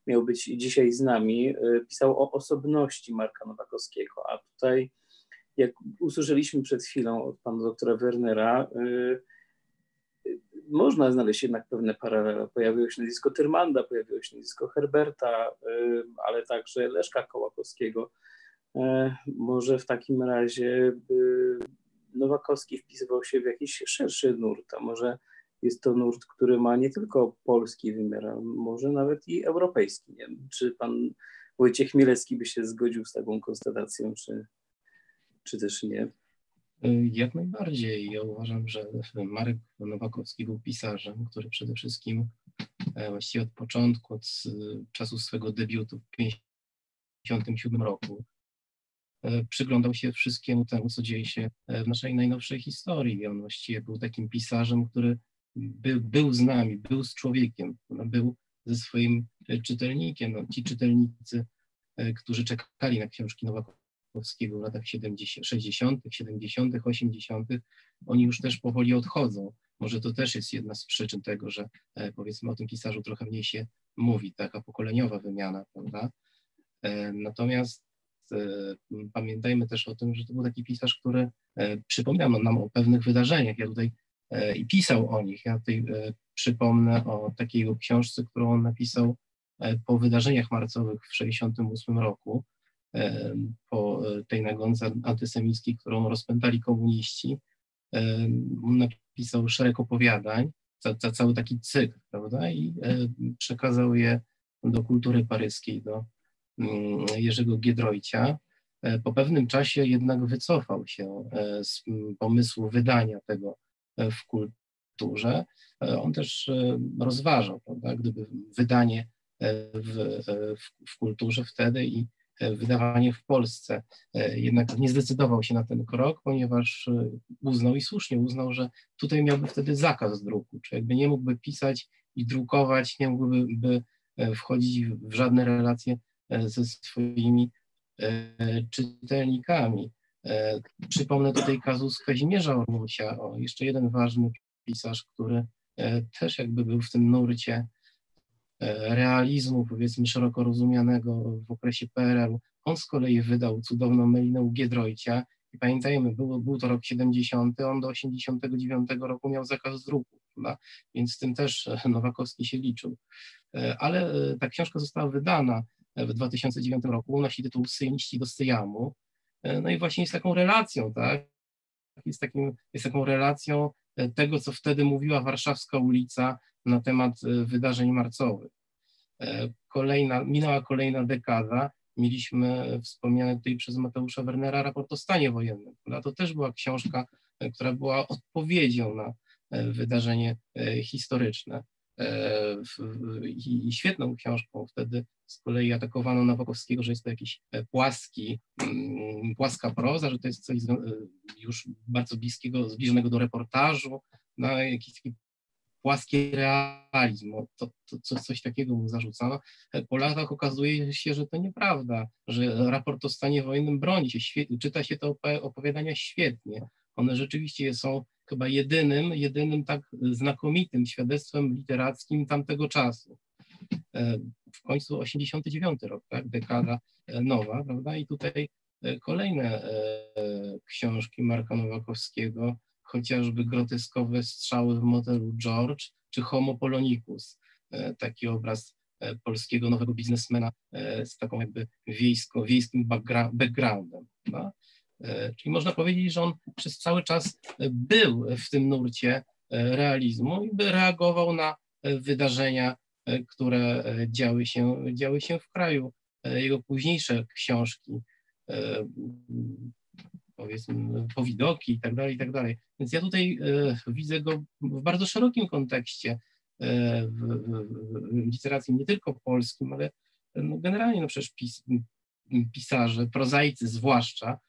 miał być dzisiaj z nami, pisał o osobności Marka Nowakowskiego, a tutaj, jak usłyszeliśmy przed chwilą od pana doktora Wernera, można znaleźć jednak pewne paralele. Pojawiło się nazwisko Tyrmanda, pojawiło się nazwisko Herberta, y, ale także Leszka Kołakowskiego. Y, może w takim razie Nowakowski wpisywał się w jakiś szerszy nurt, a może jest to nurt, który ma nie tylko polski wymiar, a może nawet i europejski. Nie wiem, czy pan Wojciech Mielecki by się zgodził z taką konstatacją, czy, czy też nie? Y, jak najbardziej. Ja uważam, że Marek Nowakowski był pisarzem, który przede wszystkim e, właściwie od początku, od czasu swego debiutu w 1957 roku e, przyglądał się wszystkiemu temu, co dzieje się e, w naszej najnowszej historii. On właściwie był takim pisarzem, który by, był z nami, był z człowiekiem, był ze swoim czytelnikiem. No, ci czytelnicy, którzy czekali na książki Nowakowskiego w latach 70, 60., 70., 80., oni już też powoli odchodzą. Może to też jest jedna z przyczyn tego, że powiedzmy o tym pisarzu trochę mniej się mówi, taka pokoleniowa wymiana, prawda? Natomiast pamiętajmy też o tym, że to był taki pisarz, który przypominał nam o pewnych wydarzeniach. Ja tutaj i pisał o nich. Ja tutaj przypomnę o takiej książce, którą on napisał po wydarzeniach marcowych w 1968 roku, po tej nagonce antysemickiej, którą rozpętali komuniści. On napisał szereg opowiadań, ca, ca, cały taki cykl, prawda, i przekazał je do kultury paryskiej, do Jerzego Giedroycia. E, po pewnym czasie jednak wycofał się e, z pomysłu wydania tego e, w kulturze. On też rozważał, prawda, gdyby wydanie w, w, w kulturze wtedy i wydawanie w Polsce. Jednak nie zdecydował się na ten krok, ponieważ uznał i słusznie uznał, że tutaj miałby wtedy zakaz druku, czy jakby nie mógłby pisać i drukować, nie mógłby wchodzić w żadne relacje ze swoimi e, czytelnikami. E, przypomnę tutaj kazus Kazimierza Ormusia, o, jeszcze jeden ważny pisarz, który też jakby był w tym nurcie realizmu, powiedzmy szeroko rozumianego w okresie PRL-u. On z kolei wydał cudowną Melinę u Giedroycia i pamiętajmy, był, był to rok 70, on do 89 roku miał zakaz druku, prawda? więc z tym też Nowakowski się liczył. Ale ta książka została wydana w 2009 roku, nosi tytuł Syjniści do Syjamu. E, no i właśnie jest taką relacją, tak? Jest, takim, jest taką relacją e, tego, co wtedy mówiła warszawska ulica na temat e, wydarzeń marcowych. Kolejna, minęła kolejna dekada, mieliśmy wspomniane tutaj przez Mateusza Wernera raport o stanie wojennym. To też była książka, która była odpowiedzią na wydarzenie historyczne. E, i świetną książką. Wtedy z kolei atakowano Nowakowskiego, że jest to jakiś e, płaski, mm, płaska proza, że to jest coś e, już bardzo bliskiego, zbliżonego do reportażu, na no, jakiś taki płaski realizm, to, to, to, coś takiego mu zarzucano. Po latach okazuje się, że to nieprawda, że raport o stanie wojennym broni się, świetnie, czyta się te opowiadania świetnie. One rzeczywiście są chyba jedynym, jedynym tak znakomitym świadectwem literackim tamtego czasu. E, w końcu 89 rok, tak, dekada e, nowa, prawda? I tutaj e, kolejne książki Marka Nowakowskiego, chociażby groteskowe strzały w modelu George, czy Homo Polonicus, taki obraz polskiego nowego biznesmena z taką jakby wiejsko, wiejskim backgroundem. Prawda? E, czyli można powiedzieć, że on przez cały czas e, był w tym nurcie e, realizmu i by reagował na wydarzenia, które działy się, działy się w kraju. Jego późniejsze książki, powiedzmy, powidoki i tak dalej, i tak dalej. Więc ja tutaj widzę go w bardzo szerokim kontekście w, literacji nie tylko polskim, ale no generalnie no przecież pis, pisarze, prozaicy zwłaszcza, E,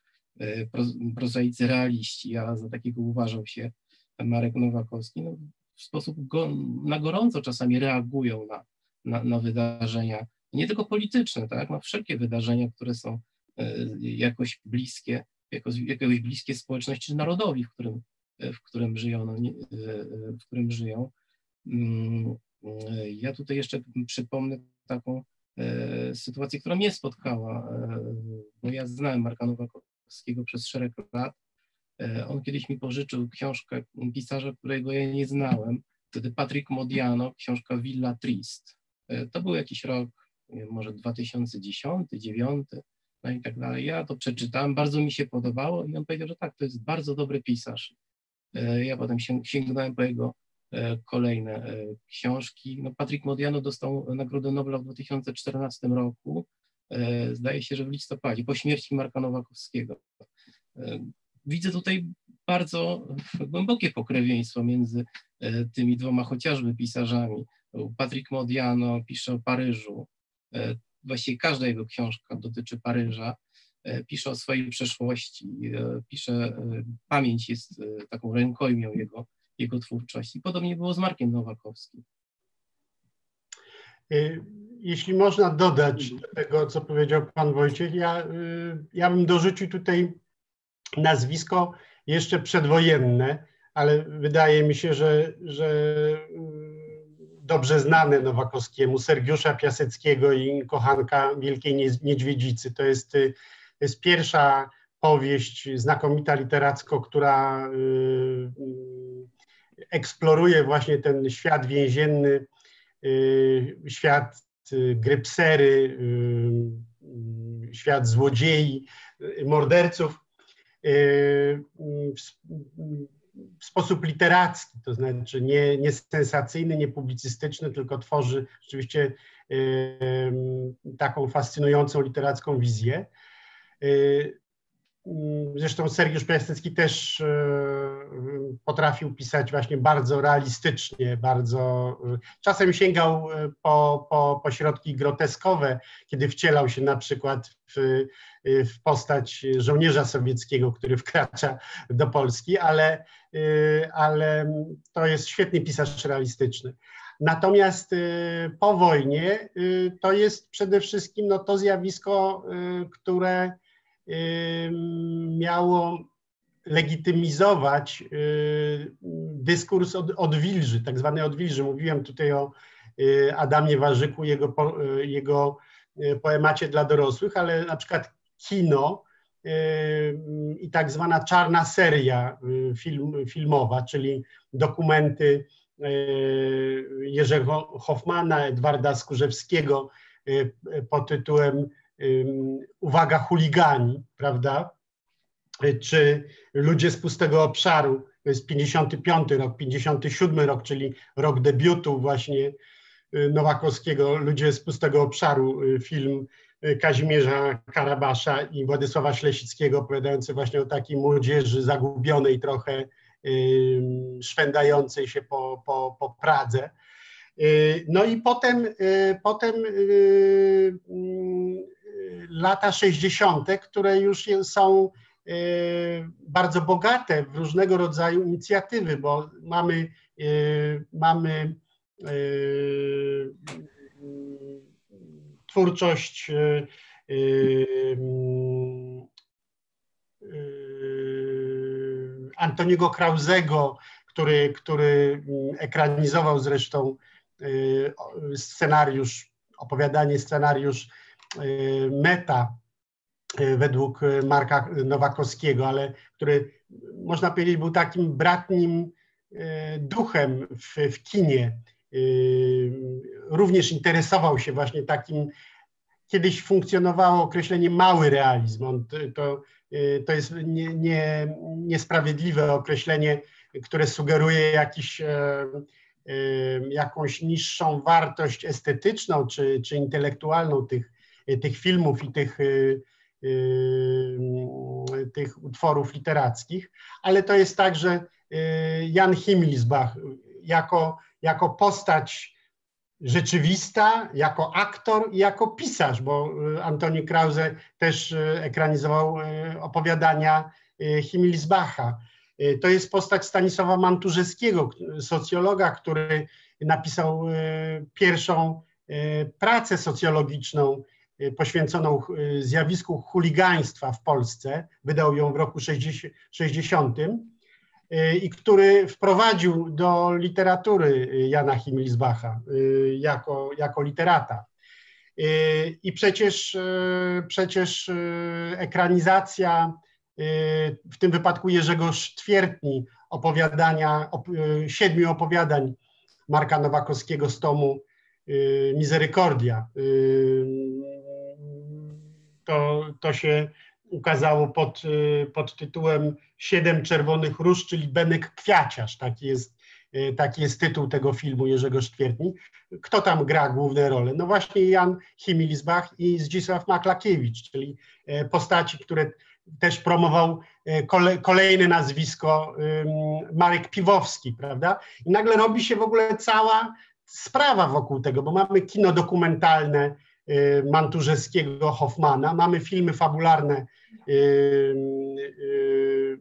prozaicy realiści, a za takiego uważał się Marek Nowakowski, no, w sposób go, na gorąco czasami reagują na, na, na wydarzenia, nie tylko polityczne, tak, na wszelkie wydarzenia, które są e, jakoś bliskie, jakoś, jakoś bliskie społeczności narodowi, w którym, w którym żyją, no, w którym żyją. Mm, ja tutaj jeszcze przypomnę taką e, sytuację, która mnie spotkała, bo ja znałem Marka Nowakowskiego Polskiego przez szereg lat. E, on kiedyś mi pożyczył książkę pisarza, którego ja nie znałem. Wtedy Patrick Modiano, książka Villa Trist. E, to był jakiś rok, może 2010, 2009, no i tak dalej. Ja to przeczytałem, bardzo mi się podobało i on powiedział, że tak, to jest bardzo dobry pisarz. E, ja potem sięgnąłem po jego kolejne książki. No, Patrick Modiano dostał Nagrodę Nobla w 2014 roku zdaje się, że w listopadzie, po śmierci Marka Nowakowskiego. E, widzę tutaj bardzo głębokie pokrewieństwo między e, tymi dwoma chociażby pisarzami. Patrick Modiano pisze o Paryżu. Właściwie każda jego książka dotyczy Paryża. Pisze o swojej przeszłości, pisze, pamięć jest taką rękojmią jego, jego twórczości. Podobnie było z Markiem Nowakowskim. Y, jeśli można dodać do tego, co powiedział pan Wojciech, ja, y, ja bym dorzucił tutaj nazwisko jeszcze przedwojenne, ale wydaje mi się, że, że y, dobrze znane Nowakowskiemu, Sergiusza Piaseckiego i kochanka Wielkiej Niedźwiedzicy. To jest, to jest pierwsza powieść znakomita literacko, która eksploruje właśnie ten świat więzienny, świat grypsery, świat złodziei, morderców w sposób literacki, to znaczy nie, nie sensacyjny, nie publicystyczny, tylko tworzy rzeczywiście taką fascynującą literacką wizję. Zresztą Sergiusz Piasecki też e, potrafił pisać właśnie bardzo realistycznie, bardzo. Czasem sięgał e, po, po, po środki groteskowe, kiedy wcielał się na przykład w, w postać żołnierza sowieckiego, który wkracza do Polski, ale, e, ale to jest świetny pisarz realistyczny. Natomiast po wojnie to jest przede wszystkim no, to zjawisko, które miało legitymizować y, dyskurs od, odwilży, tak zwany odwilży. Mówiłem tutaj o y, Adamie Warzyku, jego, y, jego poemacie dla dorosłych, ale na przykład kino i tak zwana czarna seria film, filmowa, czyli dokumenty Jerzego Hoffmana, Edwarda Skurzewskiego pod tytułem uwaga, chuligani, prawda? Czy ludzie z pustego obszaru, to jest 55 rok, 57 rok, czyli rok debiutu właśnie y, Nowakowskiego, Ludzie z pustego obszaru, y, film y, Kazimierza Karabasza i Władysława Ślesickiego opowiadający właśnie o takiej młodzieży zagubionej trochę, szwendającej się po, po, po Pradze. No i potem, potem lata 60., które już są bardzo bogate w różnego rodzaju inicjatywy, bo mamy, mamy twórczość Antoniego Krauzego, który, który ekranizował zresztą scenariusz, opowiadanie, scenariusz Y, meta y, według Marka Nowakowskiego, ale który można powiedzieć był takim bratnim y, duchem w, w kinie. Również interesował się właśnie takim, kiedyś funkcjonowało określenie mały realizm. On, to, to jest nie, nie, niesprawiedliwe określenie, które sugeruje jakiś, jakąś niższą wartość estetyczną czy, czy intelektualną tych, tych filmów i tych, y, y, tych utworów literackich, ale to jest tak, że y, Jan Himmelsbach jako, jako postać rzeczywista, jako aktor i jako pisarz, bo Antoni Krause też ekranizował opowiadania Himmelsbacha. To jest postać Stanisława Manturzewskiego, socjologa, który napisał pierwszą pracę socjologiczną Y, poświęconą y, zjawisku chuligaństwa w Polsce, wydał ją w roku 60, y, i który wprowadził do literatury Jana Himmelsbacha jako, jako literata. I przecież, przecież ekranizacja, w tym wypadku Jerzego Sztwiertni, opowiadania, siedmiu opowiadań Marka Nowakowskiego z tomu Miserykordia, to, to się ukazało pod, y, pod tytułem Siedem Czerwonych Róż, czyli Benek Kwiaciarz. Taki jest, y, taki jest tytuł tego filmu Jerzego Sztwiertni. Kto tam gra główne role? No właśnie Jan Himilsbach i Zdzisław Maklakiewicz, czyli y, postaci, które też promował kolejne nazwisko Marek Piwowski, prawda? I nagle robi się w ogóle cała sprawa wokół tego, bo mamy kino dokumentalne, Y, Manturzewskiego Hoffmana, mamy filmy fabularne y, y,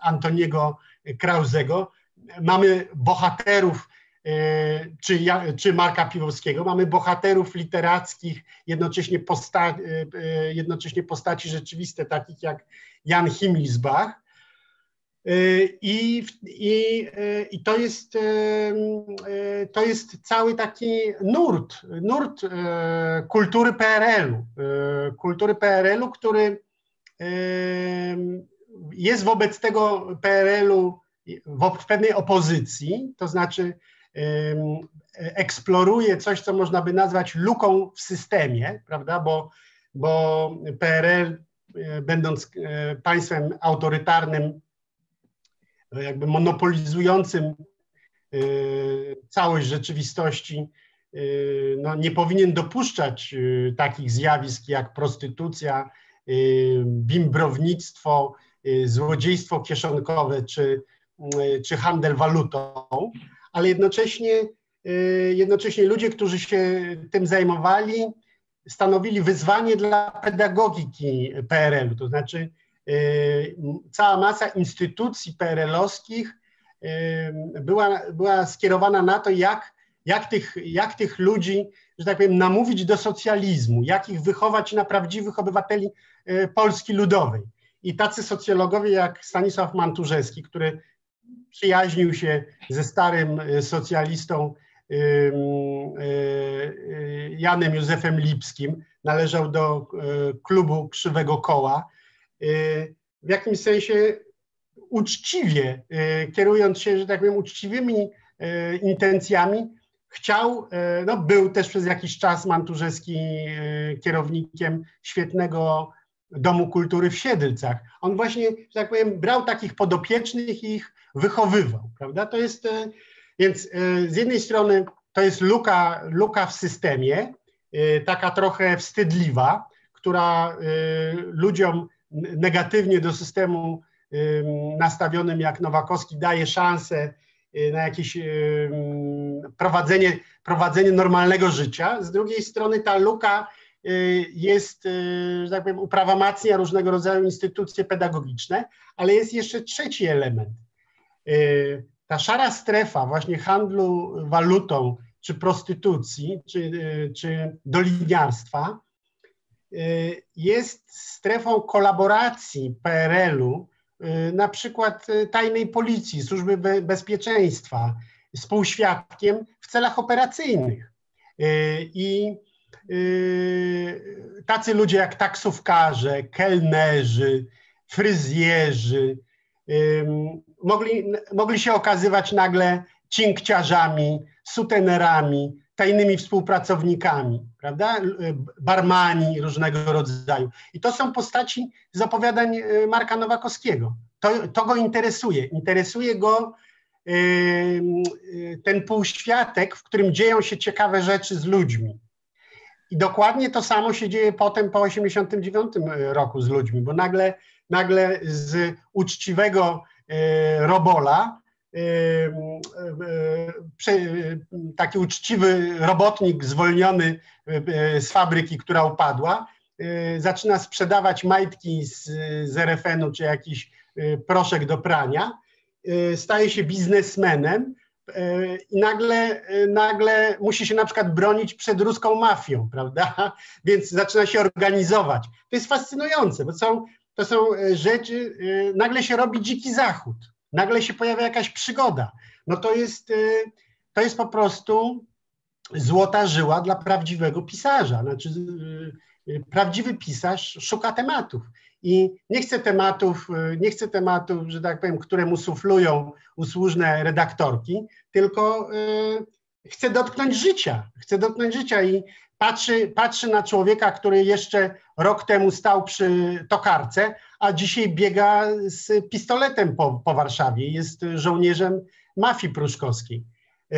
Antoniego Krauzego, mamy bohaterów czy, czy Marka Piwowskiego, mamy bohaterów literackich, jednocześnie, posta, jednocześnie postaci rzeczywiste, takich jak Jan Himmelsbach, Y, I, i, I to jest, to jest cały taki nurt, nurt kultury PRL-u, kultury PRL-u, który jest wobec tego PRL-u w pewnej opozycji, to znaczy eksploruje coś, co można by nazwać luką w systemie, prawda, bo, bo PRL, będąc państwem autorytarnym, jakby monopolizującym y, całość rzeczywistości, y, no, nie powinien dopuszczać y, takich zjawisk jak prostytucja, bimbrownictwo, złodziejstwo kieszonkowe czy, czy handel walutą, ale jednocześnie, jednocześnie ludzie, którzy się tym zajmowali, stanowili wyzwanie dla pedagogiki PRL-u, to znaczy Y, cała masa instytucji PRL-owskich y, była, była skierowana na to, jak, jak, tych, jak tych ludzi, że tak powiem, namówić do socjalizmu, jak ich wychować na prawdziwych obywateli y, Polski Ludowej. I tacy socjologowie jak Stanisław Manturzewski, który przyjaźnił się ze starym socjalistą Janem Józefem Lipskim, należał do klubu Krzywego Koła, w jakimś sensie uczciwie, kierując się, że tak powiem, uczciwymi intencjami, chciał, no był też przez jakiś czas Manturzewski kierownikiem świetnego Domu Kultury w Siedlcach. On właśnie, że tak powiem, brał takich podopiecznych i ich wychowywał, prawda? To jest, więc z jednej strony to jest luka, luka w systemie, taka trochę wstydliwa, która ludziom negatywnie do systemu nastawionym jak Nowakowski daje szansę na jakieś prowadzenie, prowadzenie normalnego życia. Z drugiej strony ta luka jest, y, że tak powiem, uprawomacnia różnego rodzaju instytucje pedagogiczne, ale jest jeszcze trzeci element. Ta szara strefa właśnie handlu walutą, czy prostytucji, czy, czy doliniarstwa Y, jest strefą kolaboracji PRL-u, y, na przykład y, tajnej policji, służby bezpieczeństwa, współświadkiem w celach operacyjnych. I tacy ludzie jak taksówkarze, kelnerzy, fryzjerzy mogli, mogli się okazywać nagle cinkciarzami, sutenerami, tajnymi współpracownikami, prawda? Barmani różnego rodzaju. I to są postaci z opowiadań e, Marka Nowakowskiego. To, to go interesuje. Interesuje go ten półświatek, w którym dzieją się ciekawe rzeczy z ludźmi. I dokładnie to samo się dzieje potem po 1989 roku z ludźmi, bo nagle, nagle z uczciwego e, robola taki uczciwy robotnik zwolniony z fabryki, która upadła, zaczyna sprzedawać majtki z, z RFN-u czy jakiś proszek do prania, staje się biznesmenem i nagle, nagle musi się na przykład bronić przed ruską mafią, prawda? Więc zaczyna się organizować. To jest fascynujące, bo są, to są rzeczy, nagle się robi dziki zachód nagle się pojawia jakaś przygoda. No to jest, to jest po prostu złota żyła dla prawdziwego pisarza. Znaczy, prawdziwy pisarz szuka tematów. I nie chce tematów, nie chce tematów, że tak powiem, które mu suflują usłużne redaktorki, tylko chce dotknąć życia. Chce dotknąć życia i patrzy, patrzy na człowieka, który jeszcze rok temu stał przy tokarce, a dzisiaj biega z pistoletem po, po Warszawie, jest żołnierzem mafii pruszkowskiej. E,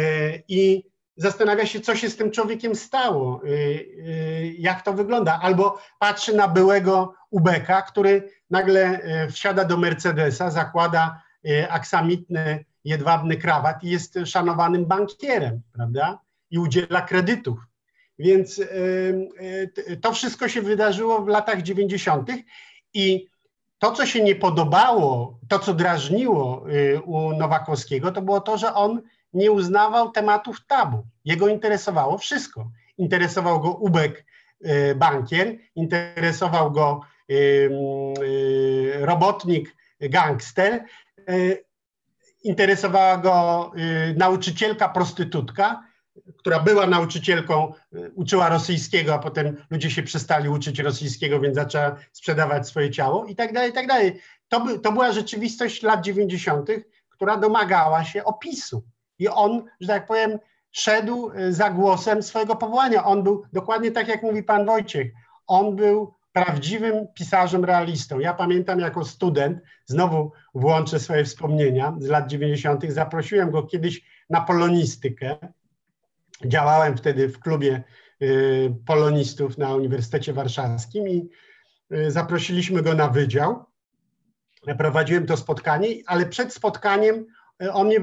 I zastanawia się, co się z tym człowiekiem stało, e, e, jak to wygląda. Albo patrzy na byłego Ubeka, który nagle wsiada do Mercedesa, zakłada aksamitny, jedwabny krawat i jest szanowanym bankierem, prawda? I udziela kredytów. Więc to wszystko się wydarzyło w latach 90. i to, co się nie podobało, to, co drażniło u Nowakowskiego, to było to, że on nie uznawał tematów tabu. Jego interesowało wszystko. Interesował go Ubek, bankier, interesował go robotnik, gangster, interesowała go nauczycielka, prostytutka, która była nauczycielką, uczyła rosyjskiego, a potem ludzie się przestali uczyć rosyjskiego, więc zaczęła sprzedawać swoje ciało i tak dalej, i tak dalej. To, by, to była rzeczywistość lat 90., która domagała się opisu. I on, że tak powiem, szedł y, za głosem swojego powołania. On był, dokładnie tak jak mówi pan Wojciech, on był prawdziwym pisarzem realistą. Ja pamiętam jako student, znowu włączę swoje wspomnienia z lat 90., zaprosiłem go kiedyś na polonistykę Działałem wtedy w klubie y, polonistów na Uniwersytecie Warszawskim i y, zaprosiliśmy go na wydział. Prowadziłem to spotkanie, ale przed spotkaniem on mnie,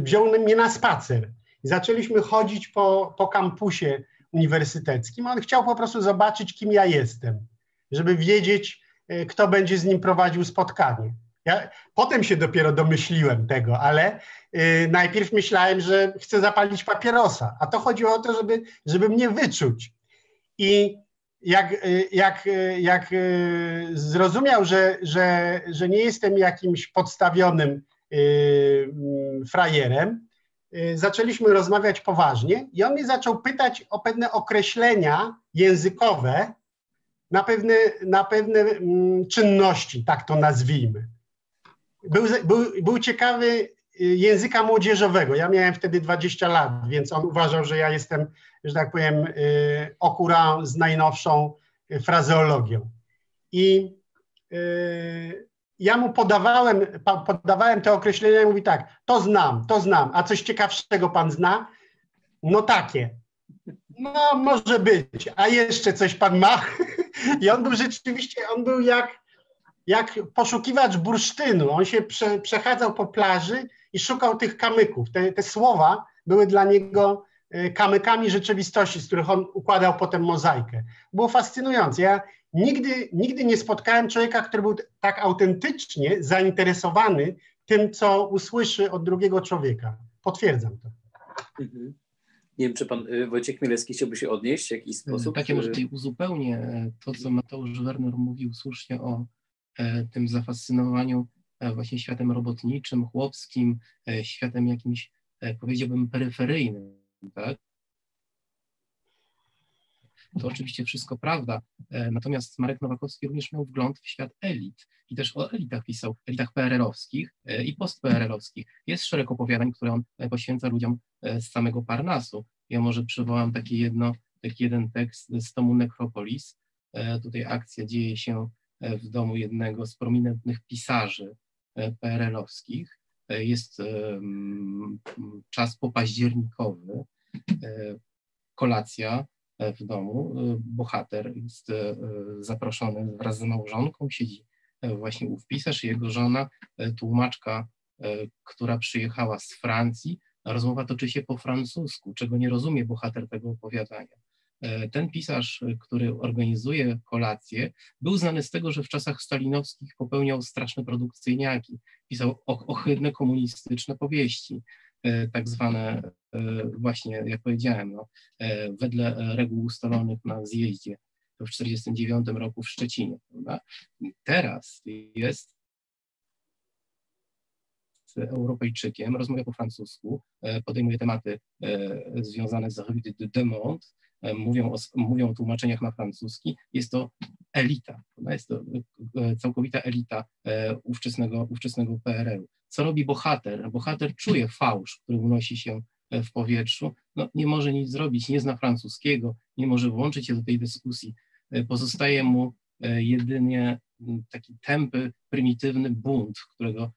wziął mnie na spacer. Zaczęliśmy chodzić po, po kampusie uniwersyteckim. On chciał po prostu zobaczyć, kim ja jestem, żeby wiedzieć, kto będzie z nim prowadził spotkanie. Ja potem się dopiero domyśliłem tego, ale y, najpierw myślałem, że chcę zapalić papierosa, a to chodziło o to, żeby, żeby mnie wyczuć. I jak, jak, jak zrozumiał, że, że, że nie jestem jakimś podstawionym frajerem, y, zaczęliśmy rozmawiać poważnie i on mnie zaczął pytać o pewne określenia językowe na pewne, na pewne mm, czynności, tak to nazwijmy był, był, był ciekawy y, języka młodzieżowego. Ja miałem wtedy 20 lat, więc on uważał, że ja jestem, że tak powiem, y, okura z najnowszą y, frazeologią. I ja mu podawałem, podawałem te określenia i mówi tak, to znam, to znam, a coś ciekawszego pan zna? No takie. No może być, a jeszcze coś pan ma? I on był rzeczywiście, on był jak, jak poszukiwacz bursztynu. On się prze, przechadzał po plaży i szukał tych kamyków. Te, te słowa były dla niego e, kamykami rzeczywistości, z których on układał potem mozaikę. Było fascynujące. Ja nigdy, nigdy nie spotkałem człowieka, który był tak autentycznie zainteresowany tym, co usłyszy od drugiego człowieka. Potwierdzam to. Mhm. Nie wiem, czy pan e, Wojciech Mielewski chciałby się odnieść w jakiś sposób? Takie może tutaj uzupełnię to, co Mateusz Werner mówił słusznie o tym zafascynowaniu właśnie światem robotniczym, chłopskim, światem jakimś, powiedziałbym, peryferyjnym, tak? To oczywiście wszystko prawda, natomiast Marek Nowakowski również miał wgląd w świat elit i też o elitach pisał, elitach PRL-owskich i post-PRL-owskich. Jest szereg opowiadań, które on poświęca ludziom z samego Parnasu. Ja może przywołam taki, jedno, taki jeden tekst z tomu Necropolis. Tutaj akcja dzieje się E, w domu jednego z prominentnych pisarzy e, PRL-owskich. E, jest czas popaździernikowy, kolacja w domu. Bohater jest zaproszony wraz z małżonką, siedzi właśnie ów pisarz i jego żona, tłumaczka, która przyjechała z Francji. Rozmowa toczy się po francusku, czego nie rozumie bohater tego opowiadania. E, ten pisarz, e, który organizuje kolację, był znany z tego, że w czasach stalinowskich popełniał straszne produkcyjniaki. Pisał ohydne komunistyczne powieści, e, tak zwane właśnie, jak powiedziałem, no, wedle reguł ustalonych na zjeździe to w 1949 roku w Szczecinie. Prawda? Teraz jest Europejczykiem, rozmawia po francusku, podejmuje tematy związane z Rue de E, mówią o, mówią o tłumaczeniach na francuski, jest to elita. Jest to e, całkowita elita e, ówczesnego, ówczesnego PRL-u. Co robi bohater? Bohater czuje fałsz, który unosi się w powietrzu, no, nie może nic zrobić, nie zna francuskiego, nie może włączyć się do tej dyskusji. Pozostaje mu jedynie taki tępy, prymitywny bunt, którego,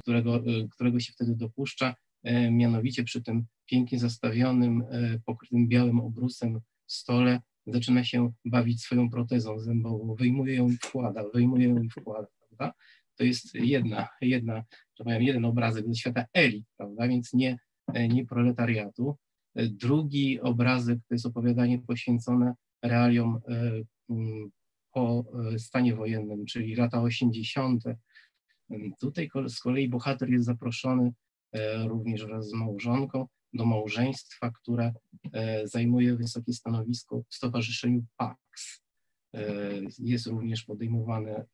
którego, którego się wtedy dopuszcza, mianowicie przy tym pięknie zastawionym, pokrytym białym obrusem stole zaczyna się bawić swoją protezą zębową, wyjmuje ją i wkłada, wyjmuje ją i wkłada, prawda? To jest jedna, jedna, że powiem, jeden obrazek ze świata elit, prawda? Więc nie, nie proletariatu. Drugi obrazek to jest opowiadanie poświęcone realiom e, mm, po stanie wojennym, czyli lata 80. Tutaj z kolei bohater jest zaproszony również wraz z małżonką do małżeństwa, które zajmuje wysokie stanowisko w Stowarzyszeniu PAX. Jest również podejmowane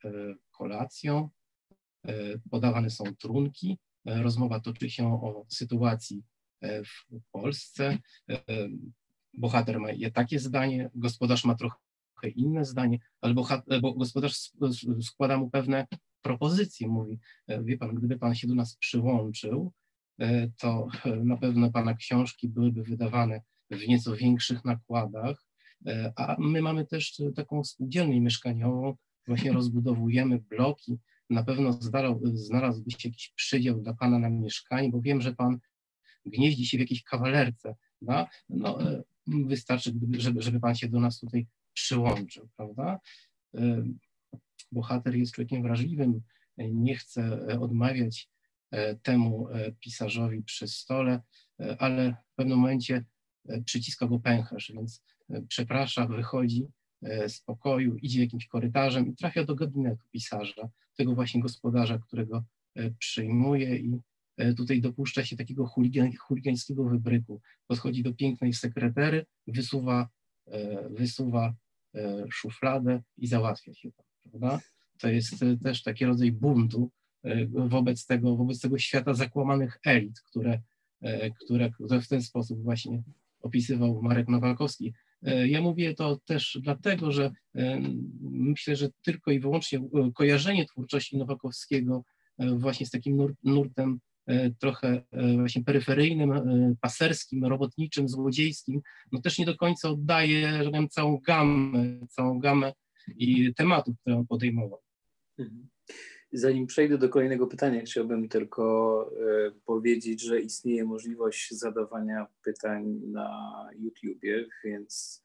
kolacją, podawane są trunki. Rozmowa toczy się o sytuacji w Polsce. Bohater ma takie zdanie, gospodarz ma trochę inne zdanie, ale bo gospodarz składa mu pewne propozycje. Mówi, wie pan, gdyby pan się do nas przyłączył, to na pewno pana książki byłyby wydawane w nieco większych nakładach, a my mamy też taką spółdzielnię mieszkaniową, właśnie rozbudowujemy bloki, na pewno znalazłby się jakiś przydział dla pana na mieszkanie, bo wiem, że pan gnieździ się w jakiejś kawalerce, no, no wystarczy, żeby, żeby pan się do nas tutaj przyłączył, prawda? Bohater jest człowiekiem wrażliwym, nie chce odmawiać temu pisarzowi przy stole, ale w pewnym momencie przyciska go pęcherz, więc przeprasza, wychodzi z pokoju, idzie jakimś korytarzem i trafia do gabinetu pisarza, tego właśnie gospodarza, którego przyjmuje i E, tutaj dopuszcza się takiego chuligańskiego wybryku. Podchodzi do pięknej sekretery, wysuwa, e, wysuwa e, szufladę i załatwia się to, prawda? To jest też taki rodzaj buntu wobec tego, wobec tego świata zakłamanych elit, które, które, w ten sposób właśnie opisywał Marek Nowakowski. Ja mówię to też dlatego, że myślę, że tylko i wyłącznie kojarzenie twórczości Nowakowskiego właśnie z takim nurtem E, trochę e, właśnie peryferyjnym, e, paserskim, robotniczym, złodziejskim, no też nie do końca oddaje, wiem, całą gamę, całą gamę i tematów, które on podejmował. Mhm. Zanim przejdę do kolejnego pytania, chciałbym tylko powiedzieć, że istnieje możliwość zadawania pytań na YouTubie, więc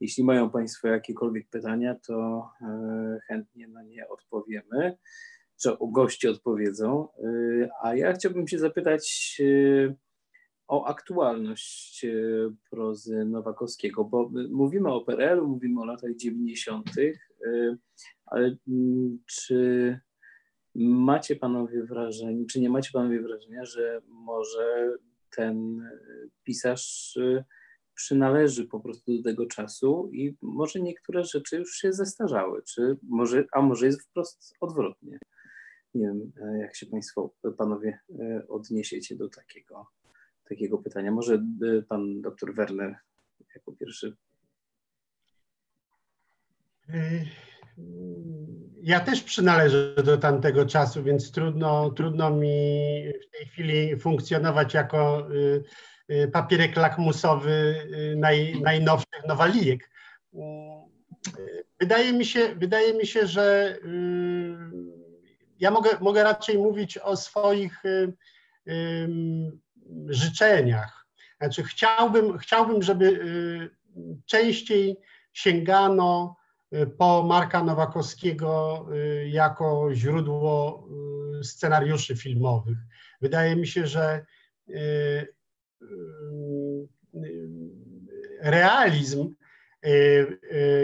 jeśli mają Państwo jakiekolwiek pytania, to chętnie na nie odpowiemy że goście odpowiedzą. Y, a ja chciałbym się zapytać o aktualność prozy Nowakowskiego, bo mówimy o PRL-u, mówimy o latach 90., ale mm, czy macie panowie wrażenie, czy nie macie panowie wrażenia, że może ten pisarz przynależy po prostu do tego czasu i może niektóre rzeczy już się zestarzały, czy może, a może jest wprost odwrotnie? Nie wiem, e, jak się Państwo, Panowie, e, odniesiecie do takiego, takiego pytania. Może e, Pan doktor Werner jako pierwszy. Ja też przynależę do tamtego czasu, więc trudno, trudno mi w tej chwili funkcjonować jako papierek lakmusowy naj, najnowszych nowalijek. Wydaje mi się, wydaje mi się, że ja mogę, mogę raczej mówić o swoich y, y, życzeniach. Znaczy, chciałbym, chciałbym, żeby y, częściej sięgano y, po Marka Nowakowskiego y, jako źródło y, scenariuszy filmowych. Wydaje mi się, że realizm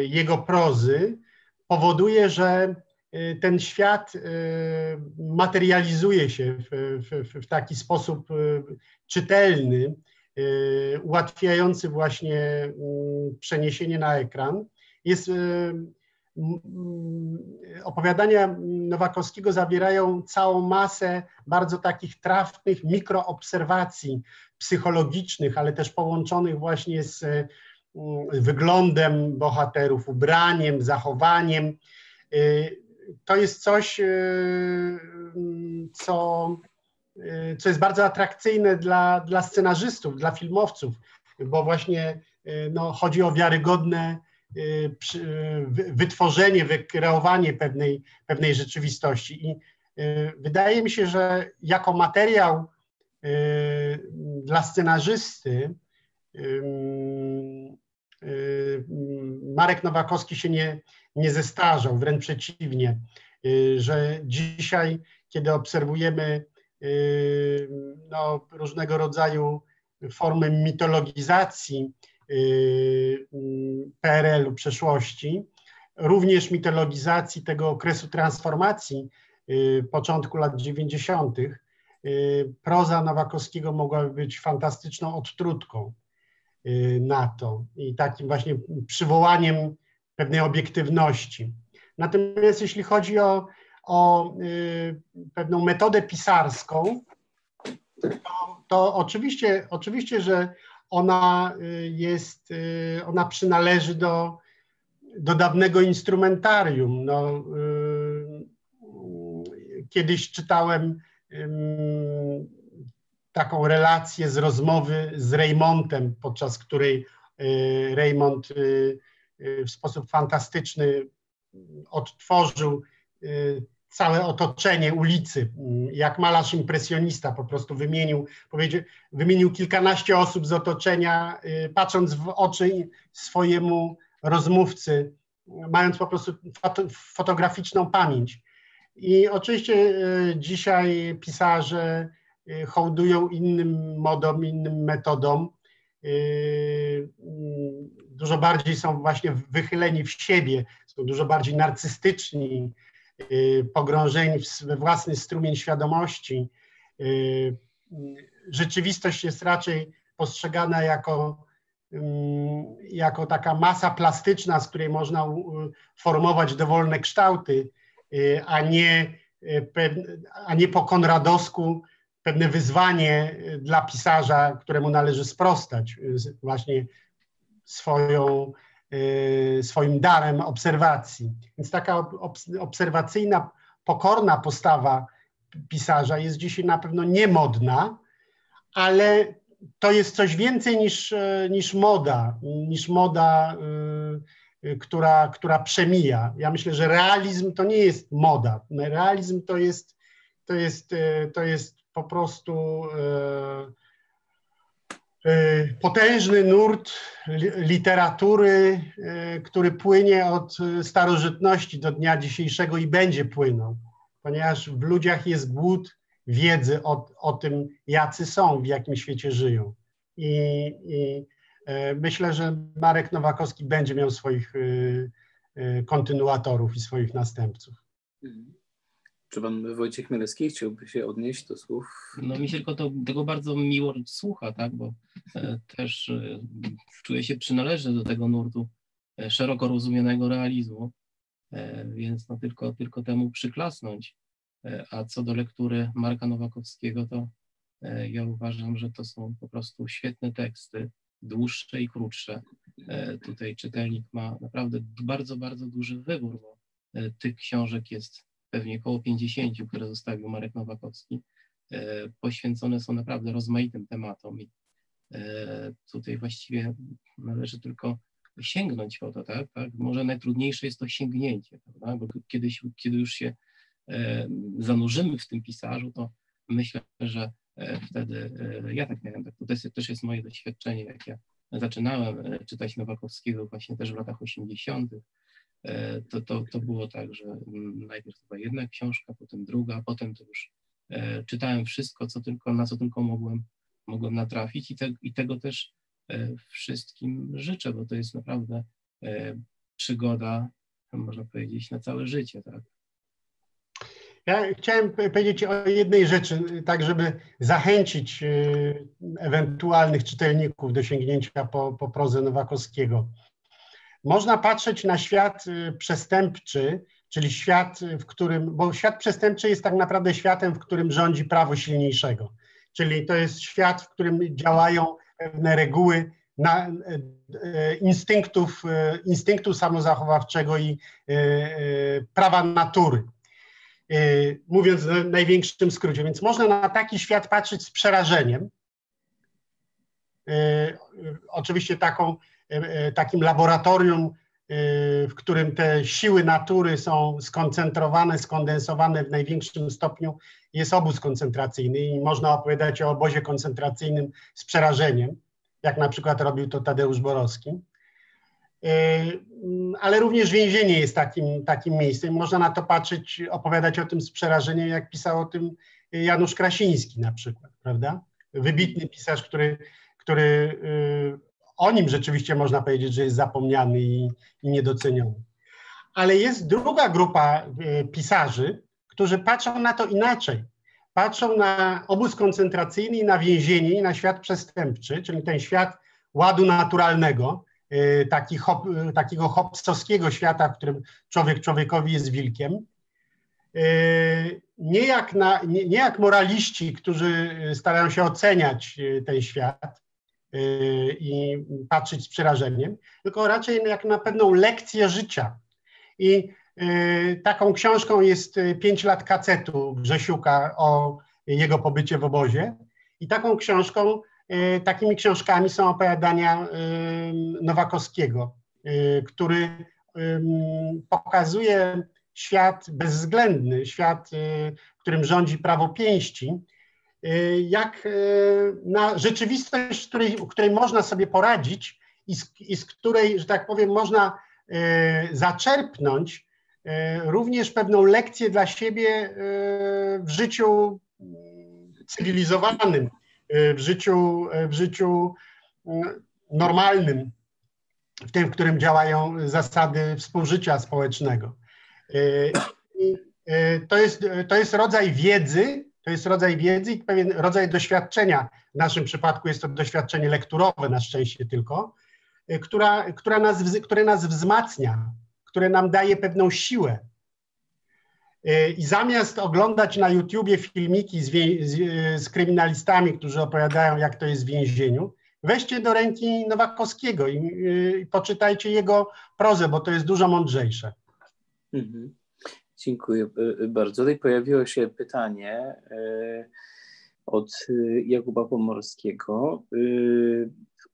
jego prozy powoduje, że Y, ten świat y, materializuje się w, w, w taki sposób y, czytelny, ułatwiający właśnie mm, przeniesienie na ekran. Jest opowiadania Nowakowskiego zawierają całą masę bardzo takich trafnych mikroobserwacji psychologicznych, ale też połączonych właśnie z wyglądem bohaterów, ubraniem, zachowaniem. To jest coś, y, co, y, co jest bardzo atrakcyjne dla, dla scenarzystów, dla filmowców, bo właśnie y, no, chodzi o wiarygodne wytworzenie, wykreowanie pewnej, pewnej rzeczywistości. I wydaje mi się, że jako materiał dla scenarzysty Marek Nowakowski się nie, nie zestarzał, wręcz przeciwnie, y, że dzisiaj, kiedy obserwujemy y, no, różnego rodzaju formy mitologizacji y, PRL-u przeszłości, również mitologizacji tego okresu transformacji początku lat 90. proza Nowakowskiego mogłaby być fantastyczną odtrutką na to i takim właśnie przywołaniem pewnej obiektywności. Natomiast jeśli chodzi o, o y, pewną metodę pisarską, to, to, oczywiście, oczywiście, że ona y, jest, y, ona przynależy do, do dawnego instrumentarium. No, kiedyś czytałem taką relację z rozmowy z Raymontem, podczas której Raymond w sposób fantastyczny odtworzył y, całe otoczenie ulicy, jak malarz impresjonista po prostu wymienił, powiedział, wymienił kilkanaście osób z otoczenia, y, patrząc w oczy swojemu rozmówcy, mając po prostu fotograficzną pamięć. I oczywiście y, dzisiaj pisarze hołdują innym modom, innym metodom. Dużo bardziej są właśnie wychyleni w siebie, są dużo bardziej narcystyczni, y, pogrążeni we własny strumień świadomości. Y, rzeczywistość jest raczej postrzegana jako, jako taka masa plastyczna, z której można formować dowolne kształty, y, a nie, a nie po konradowsku pewne wyzwanie dla pisarza, któremu należy sprostać właśnie swoją Y, swoim darem obserwacji. Więc taka obserwacyjna, pokorna postawa pisarza jest dzisiaj na pewno niemodna, ale to jest coś więcej niż, y, niż moda, niż moda, y, która, która przemija. Ja myślę, że realizm to nie jest moda. Realizm to jest, to jest, to jest po prostu Y, potężny nurt literatury, y, który płynie od starożytności do dnia dzisiejszego i będzie płynął, ponieważ w ludziach jest głód wiedzy o, o tym, jacy są, w jakim świecie żyją. I, i myślę, że Marek Nowakowski będzie miał swoich kontynuatorów i swoich następców. Czy pan Wojciech Mielecki chciałby się odnieść do słów? No mi się tylko to, tego bardzo miło słucha, tak, bo e, też e, czuję się przynależny do tego nurtu e, szeroko rozumianego realizmu, e, więc no tylko, tylko temu przyklasnąć. E, a co do lektury Marka Nowakowskiego, to e, ja uważam, że to są po prostu świetne teksty, dłuższe i krótsze. Tutaj czytelnik ma naprawdę bardzo, bardzo duży wybór, bo tych książek jest pewnie około 50, które zostawił Marek Nowakowski, e, poświęcone są naprawdę rozmaitym tematom i e, tutaj właściwie należy tylko sięgnąć po to, tak? tak? Może najtrudniejsze jest to sięgnięcie, prawda? Bo kiedy, kiedy już się e, zanurzymy w tym pisarzu, to myślę, że wtedy, ja tak miałem, tak, to też jest moje doświadczenie, jak ja zaczynałem czytać Nowakowskiego właśnie też w latach 80., E, to, to, to było tak, że mm, najpierw była jedna książka, potem druga, potem to już e, czytałem wszystko, co tylko, na co tylko mogłem, mogłem natrafić i, te, i tego też e, wszystkim życzę, bo to jest naprawdę przygoda, można powiedzieć, na całe życie, tak. Ja chciałem powiedzieć o jednej rzeczy, tak żeby zachęcić ewentualnych czytelników do sięgnięcia po, po prozę Nowakowskiego. Można patrzeć na świat y, przestępczy, czyli świat, y, w którym, bo świat przestępczy jest tak naprawdę światem, w którym rządzi prawo silniejszego. Czyli to jest świat, w którym działają pewne reguły na, y, instynktów, instynktu samozachowawczego i prawa natury. Mówiąc w największym skrócie. Więc można na taki świat patrzeć z przerażeniem. Oczywiście taką E, e, takim laboratorium, e, w którym te siły natury są skoncentrowane, skondensowane w największym stopniu, jest obóz koncentracyjny i można opowiadać o obozie koncentracyjnym z przerażeniem, jak na przykład robił to Tadeusz Borowski. Ale również więzienie jest takim, takim miejscem. Można na to patrzeć, opowiadać o tym z przerażeniem, jak pisał o tym Janusz Krasiński na przykład, prawda? Wybitny pisarz, który, który o nim rzeczywiście można powiedzieć, że jest zapomniany i, i niedoceniony. ale jest druga grupa pisarzy, którzy patrzą na to inaczej. Patrzą na obóz koncentracyjny i na więzienie i na świat przestępczy, czyli ten świat ładu naturalnego, taki hop, takiego hopsowskiego świata, w którym człowiek człowiekowi jest wilkiem. Nie jak, na, nie, nie jak moraliści, którzy starają się oceniać ten świat, i patrzeć z przerażeniem, tylko raczej jak na pewną lekcję życia. I y, taką książką jest y, Pięć lat kacetu Grzesiuka o jego pobycie w obozie. I taką książką, y, takimi książkami są opowiadania Nowakowskiego, który pokazuje świat bezwzględny, świat, którym rządzi prawo pięści, jak na rzeczywistość, której, której można sobie poradzić i z, i z której, że tak powiem, można E, zaczerpnąć e, również pewną lekcję dla siebie e, w życiu cywilizowanym, w życiu, w życiu normalnym, w tym, w którym działają zasady współżycia społecznego. To jest, to jest rodzaj wiedzy, to jest rodzaj wiedzy i pewien rodzaj doświadczenia. W naszym przypadku jest to doświadczenie lekturowe, na szczęście tylko, Y, która, która nas, które nas wzmacnia, które nam daje pewną siłę. Y, I zamiast oglądać na YouTubie filmiki z, z, z, kryminalistami, którzy opowiadają, jak to jest w więzieniu, weźcie do ręki Nowakowskiego i, y, i poczytajcie jego prozę, bo to jest dużo mądrzejsze. Mhm. Dziękuję bardzo. Tutaj pojawiło się pytanie od Jakuba Pomorskiego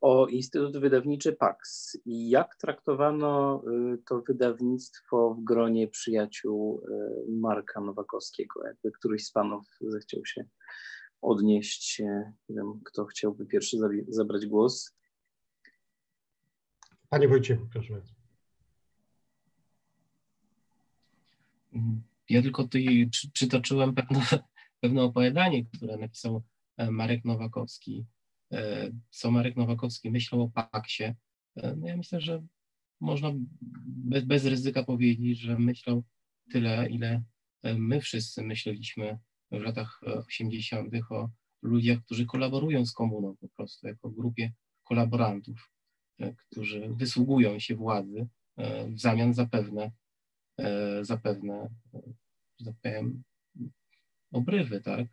o Instytut Wydawniczy PAX jak traktowano to wydawnictwo w gronie przyjaciół Marka Nowakowskiego. Jakby któryś z panów zechciał się odnieść, nie wiem, kto chciałby pierwszy zabrać głos. Panie Wojciechu, proszę bardzo. Ja tylko tutaj przytoczyłem pewne, pewne opowiadanie, które napisał e, Marek Nowakowski E, co Marek Nowakowski myślał o Paksie. E, no ja myślę, że można bez, bez ryzyka powiedzieć, że myślał tyle, ile my wszyscy myśleliśmy w latach 80. o ludziach, którzy kolaborują z komuną po prostu, jako grupie kolaborantów, którzy wysługują się władzy w zamian za pewne, zapewne, że tak powiem, obrywy, tak?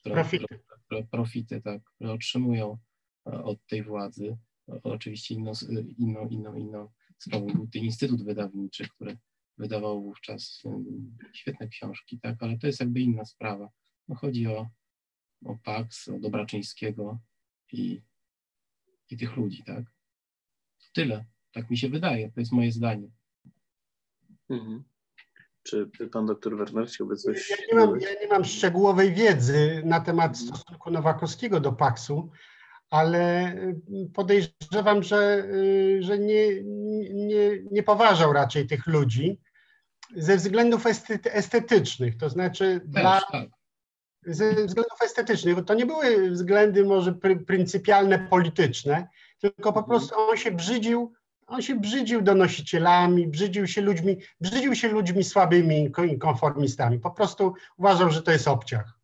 które, profity. Które, profity, tak, które otrzymują e, od tej władzy. Oczywiście inną, inną, inną, inną sprawą był ten Instytut Wydawniczy, który wydawał wówczas świetne książki, tak, ale to jest jakby inna sprawa. No chodzi o, o Pax, o Dobraczyńskiego i, i tych ludzi, tak. Tyle, tak mi się wydaje, to jest moje zdanie. Mhm. Czy pan doktor Werner chciałby coś ja nie, mam, ja nie mam szczegółowej wiedzy na temat stosunku Nowakowskiego do Paksu, ale y, podejrzewam, że, y, że nie, nie, nie poważał raczej tych ludzi ze względów estetycznych, to znaczy Też, dla, tak. ze względów estetycznych, bo to nie były względy może pryncypialne polityczne, tylko po mhm. prostu on się brzydził on się brzydził donosicielami, brzydził się ludźmi, brzydził się ludźmi słabymi i konformistami. Po prostu uważał, że to jest obciach.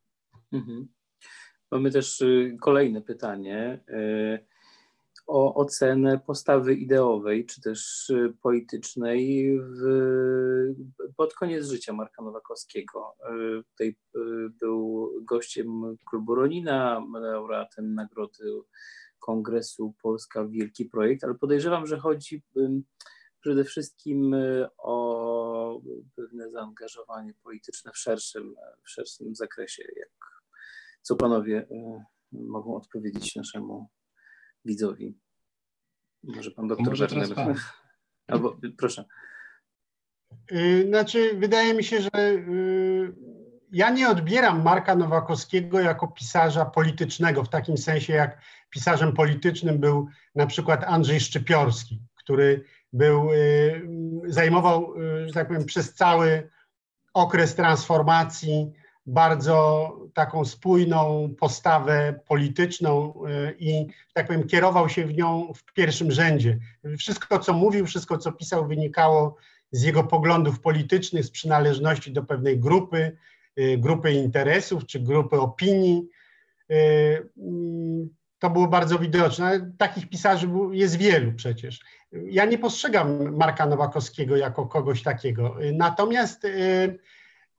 Mhm. Mamy też y, kolejne pytanie y, o ocenę postawy ideowej czy też y, politycznej w, pod koniec życia Marka Nowakowskiego. Tutaj był gościem klubu Ronina, laureatem nagrody Kongresu Polska Wielki Projekt, ale podejrzewam, że chodzi przede wszystkim y, o pewne zaangażowanie polityczne w szerszym, w szerszym zakresie. Jak, co panowie y, mogą odpowiedzieć naszemu widzowi? Może pan doktor Może Werner. Albo proszę. Y, znaczy, wydaje mi się, że ja nie odbieram Marka Nowakowskiego jako pisarza politycznego, w takim sensie jak pisarzem politycznym był na przykład Andrzej Szczypiorski, który był, y, zajmował, y, że tak powiem, przez cały okres transformacji bardzo taką spójną postawę polityczną y, i, tak powiem, kierował się w nią w pierwszym rzędzie. Wszystko, co mówił, wszystko, co pisał, wynikało z jego poglądów politycznych, z przynależności do pewnej grupy, grupy interesów czy grupy opinii. Mm, to było bardzo widoczne. Takich pisarzy jest wielu przecież. Ja nie postrzegam Marka Nowakowskiego jako kogoś takiego. Natomiast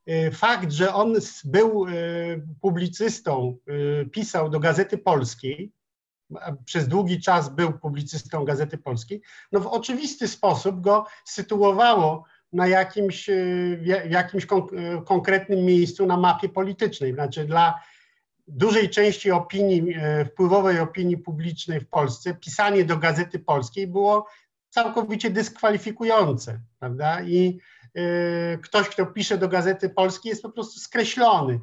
Y, fakt, że on był y, publicystą, y, pisał do Gazety Polskiej, przez długi czas był publicystą Gazety Polskiej, no w oczywisty sposób go sytuowało na jakimś, w jakimś konkretnym miejscu na mapie politycznej. Znaczy dla dużej części opinii, wpływowej opinii publicznej w Polsce, pisanie do Gazety Polskiej było całkowicie dyskwalifikujące, prawda? I Y, ktoś, kto pisze do Gazety Polskiej, jest po prostu skreślony.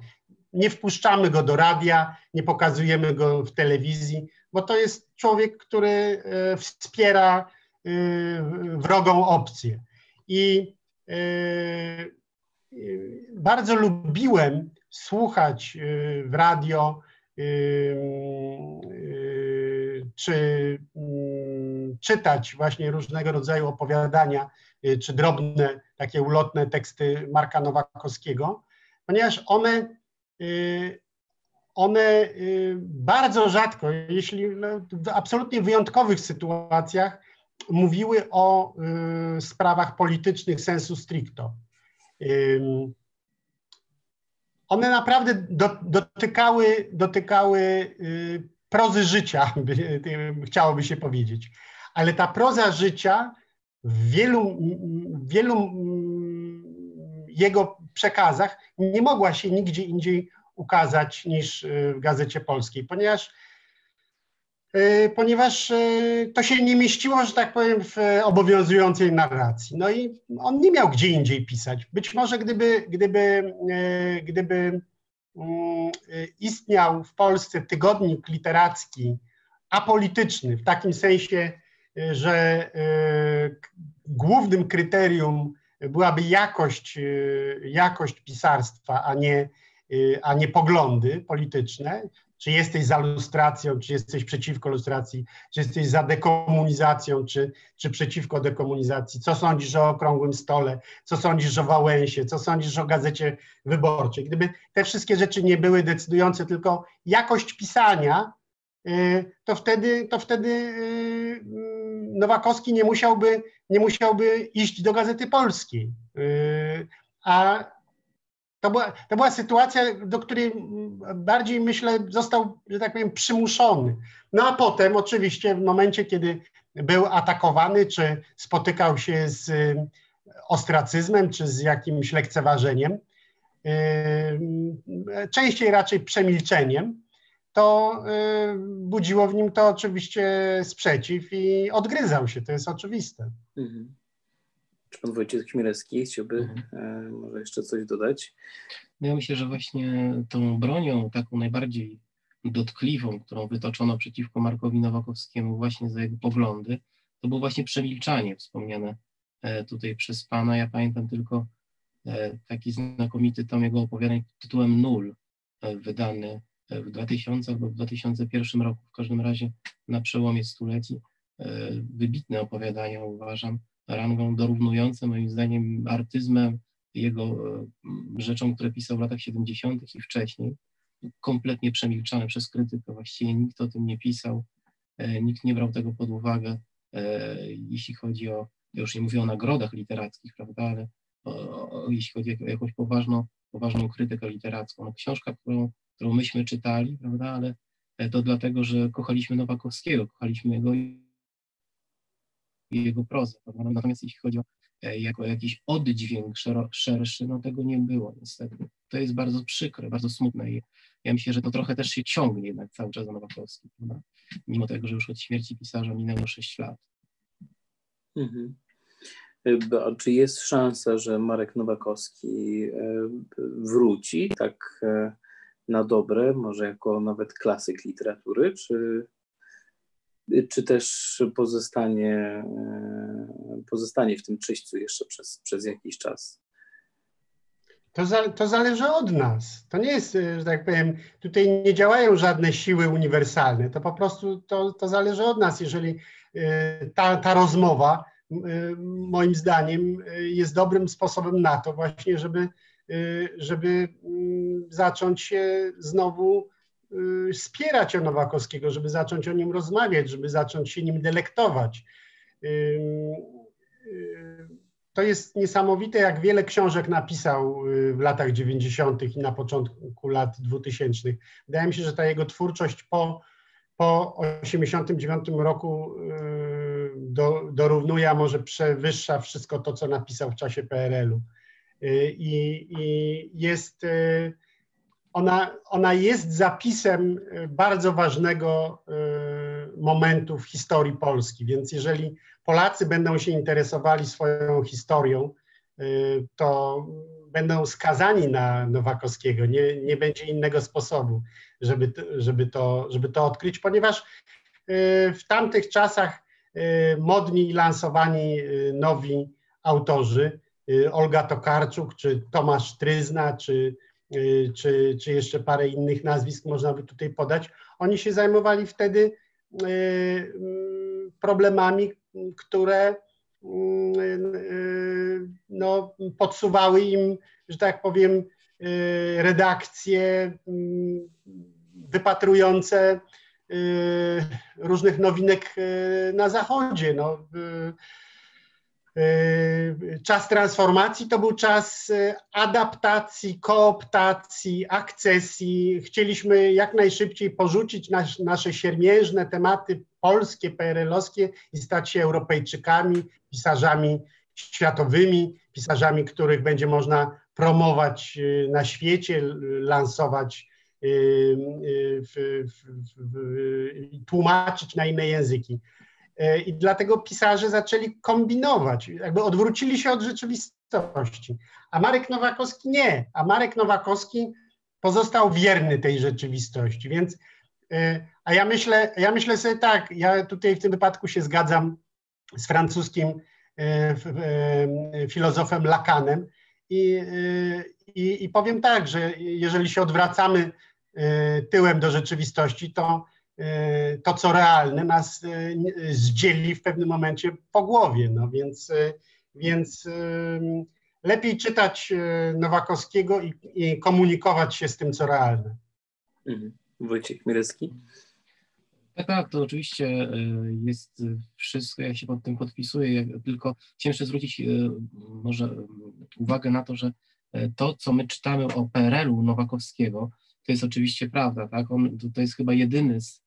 Nie wpuszczamy go do radia, nie pokazujemy go w telewizji, bo to jest człowiek, który y, wspiera y, wrogą opcję. I bardzo lubiłem słuchać w radio czy mm, czytać właśnie różnego rodzaju opowiadania czy drobne, takie ulotne teksty Marka Nowakowskiego, ponieważ one, one bardzo rzadko, jeśli no, w absolutnie wyjątkowych sytuacjach, mówiły o sprawach politycznych sensu stricto. One naprawdę dotykały, dotykały prozy życia, chciałoby się powiedzieć. Ale ta proza życia w wielu, w wielu jego przekazach nie mogła się nigdzie indziej ukazać niż y, w Gazecie Polskiej, ponieważ, y, ponieważ y, to się nie mieściło, że tak powiem, w obowiązującej narracji. No i on nie miał gdzie indziej pisać. Być może gdyby, gdyby, gdyby istniał w Polsce tygodnik literacki apolityczny, w takim sensie, że e, głównym kryterium byłaby jakość, e, jakość pisarstwa, a nie, e, a nie poglądy polityczne. Czy jesteś za lustracją, czy jesteś przeciwko lustracji, czy jesteś za dekomunizacją, czy, czy przeciwko dekomunizacji, co sądzisz o okrągłym stole, co sądzisz o Wałęsie, co sądzisz o gazecie wyborczej. Gdyby te wszystkie rzeczy nie były decydujące, tylko jakość pisania, to wtedy, to wtedy Nowakowski nie musiałby, nie musiałby iść do Gazety Polskiej. Yy, a to była, to była sytuacja, do której bardziej myślę został, że tak powiem, przymuszony. No a potem oczywiście w momencie, kiedy był atakowany, czy spotykał się z yy, ostracyzmem, czy z jakimś lekceważeniem, yy, częściej raczej przemilczeniem, to y, budziło w nim to oczywiście sprzeciw i odgryzał się, to jest oczywiste. Mhm. Czy pan Wojciech Chmielewski chciałby mhm. E, może jeszcze coś dodać? No ja myślę, że właśnie tą bronią taką najbardziej dotkliwą, którą wytoczono przeciwko Markowi Nowakowskiemu właśnie za jego poglądy, to było właśnie przemilczanie wspomniane e, tutaj przez pana. Ja pamiętam tylko e, taki znakomity tom jego opowiadań tytułem Nul, wydany w 2000 albo w 2001 roku, w każdym razie na przełomie stuleci. Wybitne opowiadania uważam, rangą dorównujące moim zdaniem artyzmem jego e, rzeczom, które pisał w latach 70. i wcześniej. Kompletnie przemilczane przez krytykę, właściwie nikt o tym nie pisał, e, nikt nie brał tego pod uwagę, jeśli chodzi o, już nie mówię o nagrodach literackich, prawda, ale o, o, jeśli chodzi o jakąś poważną, poważną krytykę literacką. No, książka, którą którą myśmy czytali, prawda, ale to dlatego, że kochaliśmy Nowakowskiego, kochaliśmy jego jego prozę. Prawda? Natomiast jeśli chodzi o e, jako jakiś oddźwięk szerszy, no tego nie było niestety. To jest bardzo przykre, bardzo smutne i ja myślę, że to trochę też się ciągnie jednak cały czas za Nowakowskim, prawda? mimo tego, że już od śmierci pisarza minęło 6 lat. Mhm. E, a czy jest szansa, że Marek Nowakowski e, wróci tak na dobre, może jako nawet klasyk literatury, czy, czy też pozostanie, e, pozostanie w tym czyśćcu jeszcze przez, przez jakiś czas? To, za, to zależy od nas. To nie jest, że tak powiem, tutaj nie działają żadne siły uniwersalne. To po prostu to, to zależy od nas. Jeżeli e, ta, ta rozmowa moim zdaniem jest dobrym sposobem na to właśnie, żeby, żeby mm, zacząć się znowu wspierać o Nowakowskiego, żeby zacząć o nim rozmawiać, żeby zacząć się nim delektować. To jest niesamowite, jak wiele książek napisał w latach 90. i na początku lat 2000. Wydaje mi się, że ta jego twórczość po po 1989 roku y, do, dorównuje, a może przewyższa wszystko to, co napisał w czasie PRL-u. Y, I, i jest, y, ona, ona jest zapisem bardzo ważnego momentu w historii Polski, więc jeżeli Polacy będą się interesowali swoją historią, to będą skazani na Nowakowskiego, nie, nie będzie innego sposobu żeby, żeby, to, żeby to odkryć, ponieważ w tamtych czasach modni i lansowani nowi autorzy, Olga Tokarczuk, czy Tomasz Tryzna, czy, czy, czy jeszcze parę innych nazwisk można by tutaj podać, oni się zajmowali wtedy problemami, które no, podsuwały im, że tak powiem, redakcje wypatrujące y, różnych nowinek y, na Zachodzie. No, y, czas transformacji to był czas adaptacji, kooptacji, akcesji. Chcieliśmy jak najszybciej porzucić nas, nasze siermiężne tematy polskie, PRL-owskie i stać się Europejczykami, pisarzami światowymi, pisarzami, których będzie można promować na świecie, lansować Y, y, tłumaczyć na inne języki. Y, I dlatego pisarze zaczęli kombinować, jakby odwrócili się od rzeczywistości. A Marek Nowakowski nie. A Marek Nowakowski pozostał wierny tej rzeczywistości. Więc, a ja myślę, ja myślę sobie tak, ja tutaj w tym wypadku się zgadzam z francuskim filozofem Lacanem i, i, i powiem tak, że jeżeli się odwracamy E, tyłem do rzeczywistości, to e, to, co realne, nas e, zdzieli w pewnym momencie po głowie. No więc, więc lepiej czytać Nowakowskiego i, i komunikować się z tym, co realne. Mhm. Wojciech Mirecki. Tak, tak, to oczywiście jest wszystko, ja się pod tym podpisuję, tylko chciałem jeszcze zwrócić może uwagę na to, że to, co my czytamy o PRL-u Nowakowskiego, to jest oczywiście prawda, tak? On to, jest chyba jedyny z,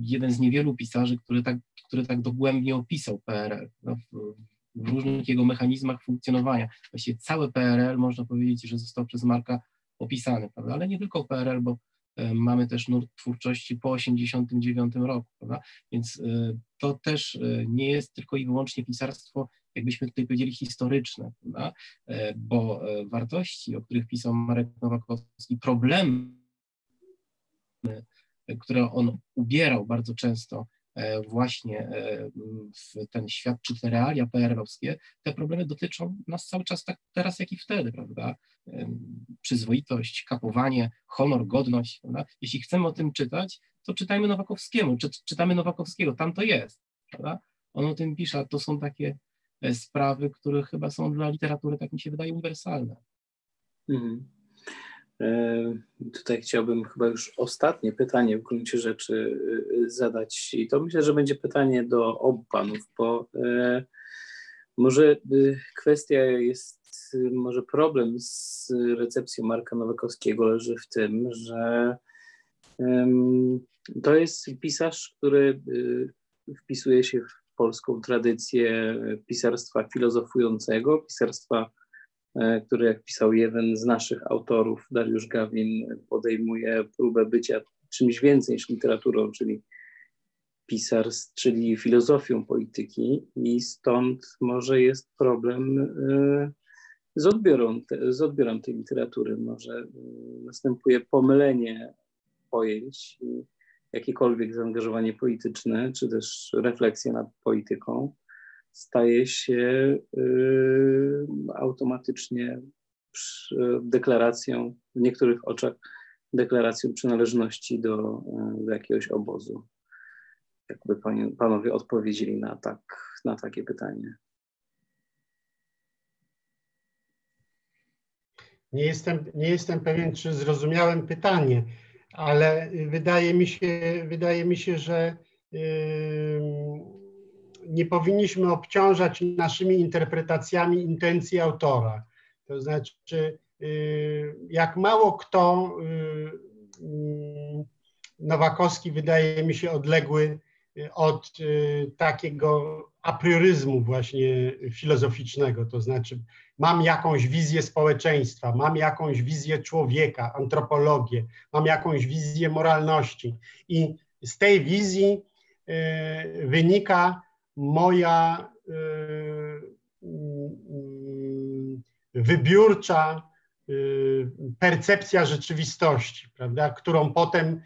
jeden z niewielu pisarzy, który tak, który tak dogłębnie opisał PRL no, w, w, różnych jego mechanizmach funkcjonowania. Właściwie cały PRL można powiedzieć, że został przez Marka opisany, prawda? Ale nie tylko PRL, bo e, mamy też nurt twórczości po 1989 roku, prawda? Więc e, to też nie jest tylko i wyłącznie pisarstwo jakbyśmy tutaj powiedzieli, historyczne, prawda? E, bo e, wartości, o których pisał Marek Nowakowski, problemy, które on ubierał bardzo często e, właśnie w ten świat, czy te realia PRL-owskie, te problemy dotyczą nas cały czas tak teraz, jak i wtedy, prawda? Przyzwoitość, kapowanie, honor, godność, prawda? Jeśli chcemy o tym czytać, to czytajmy Nowakowskiemu, czy, czytamy Nowakowskiego, tam to jest, prawda? On o tym pisze, to są takie E, sprawy, które chyba są dla literatury, tak mi się wydaje, uniwersalne. Mhm. Tutaj chciałbym chyba już ostatnie pytanie w gruncie rzeczy e, zadać. I to myślę, że będzie pytanie do obu panów, bo e, może kwestia jest, może problem z recepcją Marka Nowakowskiego leży w tym, że to jest pisarz, który wpisuje się w polską tradycję pisarstwa filozofującego, pisarstwa, e, które jak pisał jeden z naszych autorów, Dariusz Gawin, podejmuje próbę bycia czymś więcej niż literaturą, czyli pisarstw, czyli filozofią polityki i stąd może jest problem e, z odbiorem, z odbiorem tej literatury. Może e, następuje pomylenie pojęć jakiekolwiek zaangażowanie polityczne, czy też refleksja nad polityką staje się y, automatycznie deklaracją, w niektórych oczach deklaracją przynależności do, y, do jakiegoś obozu. Jakby panowie odpowiedzieli na tak na takie pytanie? Nie jestem, nie jestem pewien, czy zrozumiałem pytanie, ale wydaje mi się, wydaje mi się że yy, nie powinniśmy obciążać naszymi interpretacjami intencji autora. To znaczy, yy, jak mało kto, yy, Nowakowski wydaje mi się odległy od takiego aprioryzmu właśnie filozoficznego, to znaczy mam jakąś wizję społeczeństwa, mam jakąś wizję człowieka, antropologię, mam jakąś wizję moralności i z tej wizji y, wynika moja y, y, wybiórcza percepcja rzeczywistości, prawda, którą potem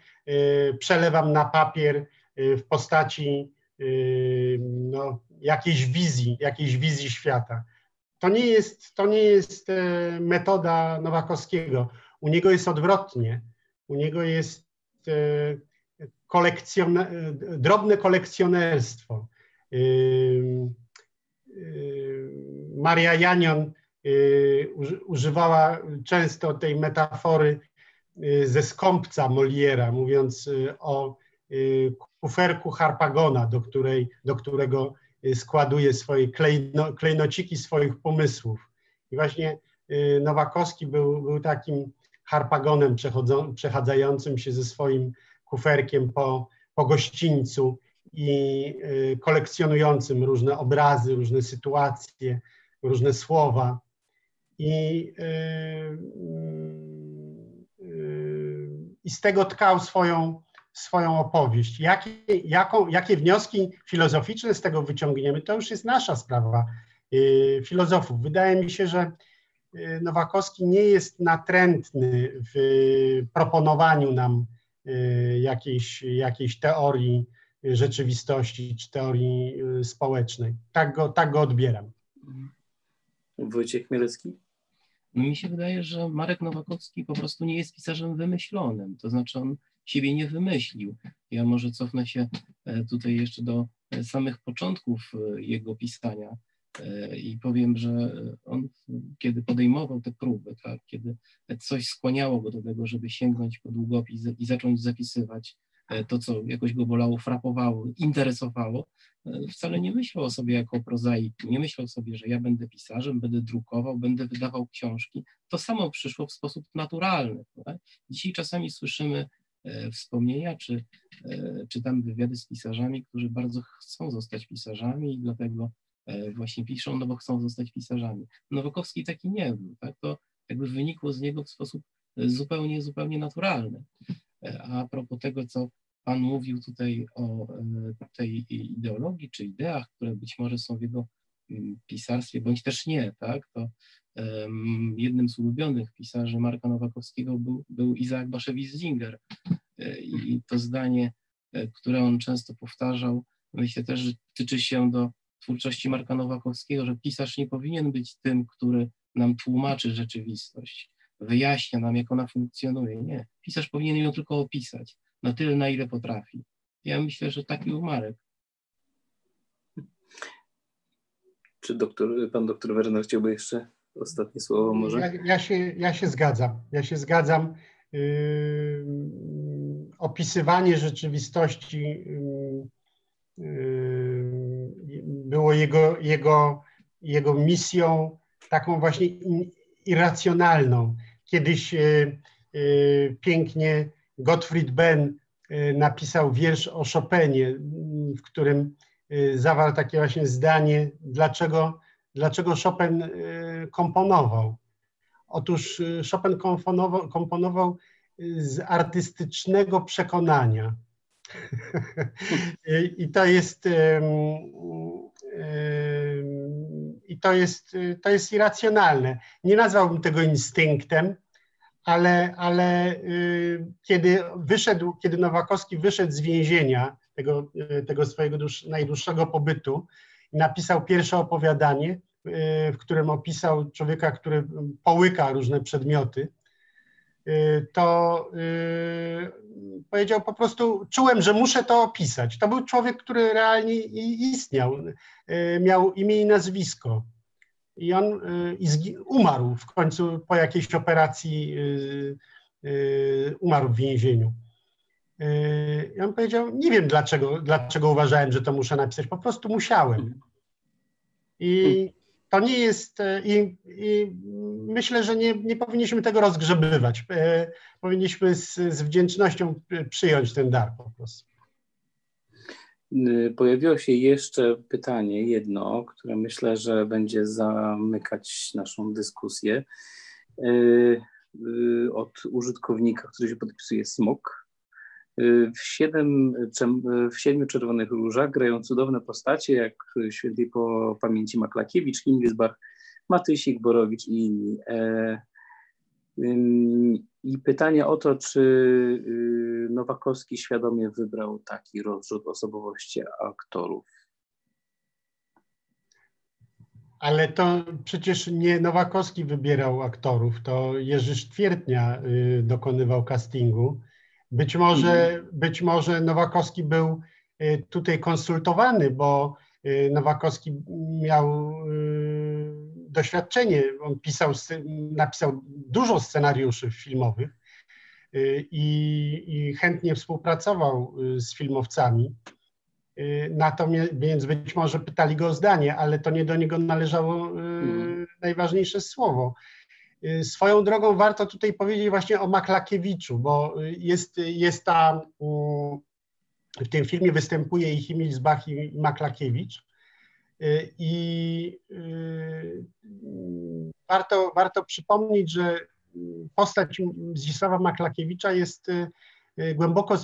przelewam na papier w postaci no, jakiejś wizji, jakiejś wizji świata. To nie jest, to nie jest e, metoda Nowakowskiego. U niego jest odwrotnie. U niego jest e, drobne kolekcjonerstwo. Maria Janion używała często tej metafory ze skąpca Moliera, mówiąc o kuferku Harpagona, do, której, do którego y, składuje swoje klejno, klejnociki swoich pomysłów. I właśnie y, Nowakowski był, był takim harpagonem przechadzającym się ze swoim kuferkiem po, po gościńcu i y, kolekcjonującym różne obrazy, różne sytuacje, różne słowa. I, i z tego tkał swoją, swoją opowieść. Jakie, jaką, jakie wnioski filozoficzne z tego wyciągniemy, to już jest nasza sprawa y, filozofów. Wydaje mi się, że y, Nowakowski nie jest natrętny w proponowaniu nam y, jakiejś, jakiejś teorii rzeczywistości czy teorii społecznej. Tak go, tak go odbieram. Wojciech Mielecki? No mi się wydaje, że Marek Nowakowski po prostu nie jest pisarzem wymyślonym. To znaczy on siebie nie wymyślił. Ja może cofnę się e, tutaj jeszcze do e, samych początków e, jego pisania i powiem, że on, kiedy podejmował te próby, tak, kiedy coś skłaniało go do tego, żeby sięgnąć po długopis i zacząć zapisywać to, co jakoś go bolało, frapowało, interesowało, wcale nie myślał o sobie jako prozaiku, nie myślał sobie, że ja będę pisarzem, będę drukował, będę wydawał książki. To samo przyszło w sposób naturalny. Dzisiaj czasami słyszymy E, wspomnienia, czy e, czytam wywiady z pisarzami, którzy bardzo chcą zostać pisarzami i dlatego e, właśnie piszą, no bo chcą zostać pisarzami. Nowakowski taki nie był, tak? To jakby wynikło z niego w sposób zupełnie, zupełnie naturalny. A propos tego, co Pan mówił tutaj o tej ideologii czy ideach, które być może są w jego mm, pisarstwie, bądź też nie, tak? To jednym z ulubionych pisarzy Marka Nowakowskiego był, był Izaak Baszewicz-Zinger. E, I to zdanie, e, które on często powtarzał, myślę też, że tyczy się do twórczości Marka Nowakowskiego, że pisarz nie powinien być tym, który nam tłumaczy rzeczywistość, wyjaśnia nam, jak ona funkcjonuje. Nie, pisarz powinien ją tylko opisać, na tyle, na ile potrafi. Ja myślę, że taki był Marek. Czy doktor, pan doktor Werner chciałby jeszcze ostatnie słowo może? Ja, ja, się, ja się zgadzam. Ja się zgadzam. Yy, opisywanie rzeczywistości yy, yy, było jego, jego, jego misją taką właśnie irracjonalną. Kiedyś yy, yy, pięknie Gottfried Benn yy, napisał wiersz o Chopinie, w którym zawarł takie właśnie zdanie, dlaczego Dlaczego Chopin komponował? Otóż Chopin komponował, komponował z artystycznego przekonania. I to jest i to jest, to jest irracjonalne. Nie nazwałbym tego instynktem, ale, ale kiedy wyszedł, kiedy Nowakowski wyszedł z więzienia, tego, tego swojego najdłuższego pobytu, napisał pierwsze opowiadanie, y, w którym opisał człowieka, który połyka różne przedmioty. To powiedział po prostu, czułem, że muszę to opisać. To był człowiek, który realnie istniał, miał imię i nazwisko. I on umarł w końcu po jakiejś operacji, umarł w więzieniu. I on powiedział, nie wiem dlaczego, dlaczego uważałem, że to muszę napisać, po prostu musiałem. I to nie jest, e, i, i myślę, że nie, nie, powinniśmy tego rozgrzebywać. E, powinniśmy z, z wdzięcznością przyjąć ten dar po prostu. Pojawiło się jeszcze pytanie, jedno, które myślę, że będzie zamykać naszą dyskusję. Y, od użytkownika, który się podpisuje SMOK. W, siedem, w siedmiu czerwonych różach grają cudowne postacie, jak świętej po pamięci Maklakiewicz, Himlisbach, Matysik, Borowicz i inni. E, I pytanie o to, czy y, Nowakowski świadomie wybrał taki rozrzut osobowości aktorów. Ale to przecież nie Nowakowski wybierał aktorów, to Jerzy Sztwiertnia y, dokonywał castingu. Być może, mhm. być może Nowakowski był y, tutaj konsultowany, bo y, Nowakowski miał y, doświadczenie. On pisał, napisał dużo scenariuszy filmowych i, i chętnie współpracował z filmowcami. Natomiast, więc być może pytali go o zdanie, ale to nie do niego należało mhm. najważniejsze słowo. Y, swoją drogą warto tutaj powiedzieć właśnie o Maklakiewiczu, bo jest, jest ta, w tym filmie występuje i Himmelsbach i Maklakiewicz y, i y, warto, warto przypomnieć, że postać Zdzisława Maklakiewicza jest głęboko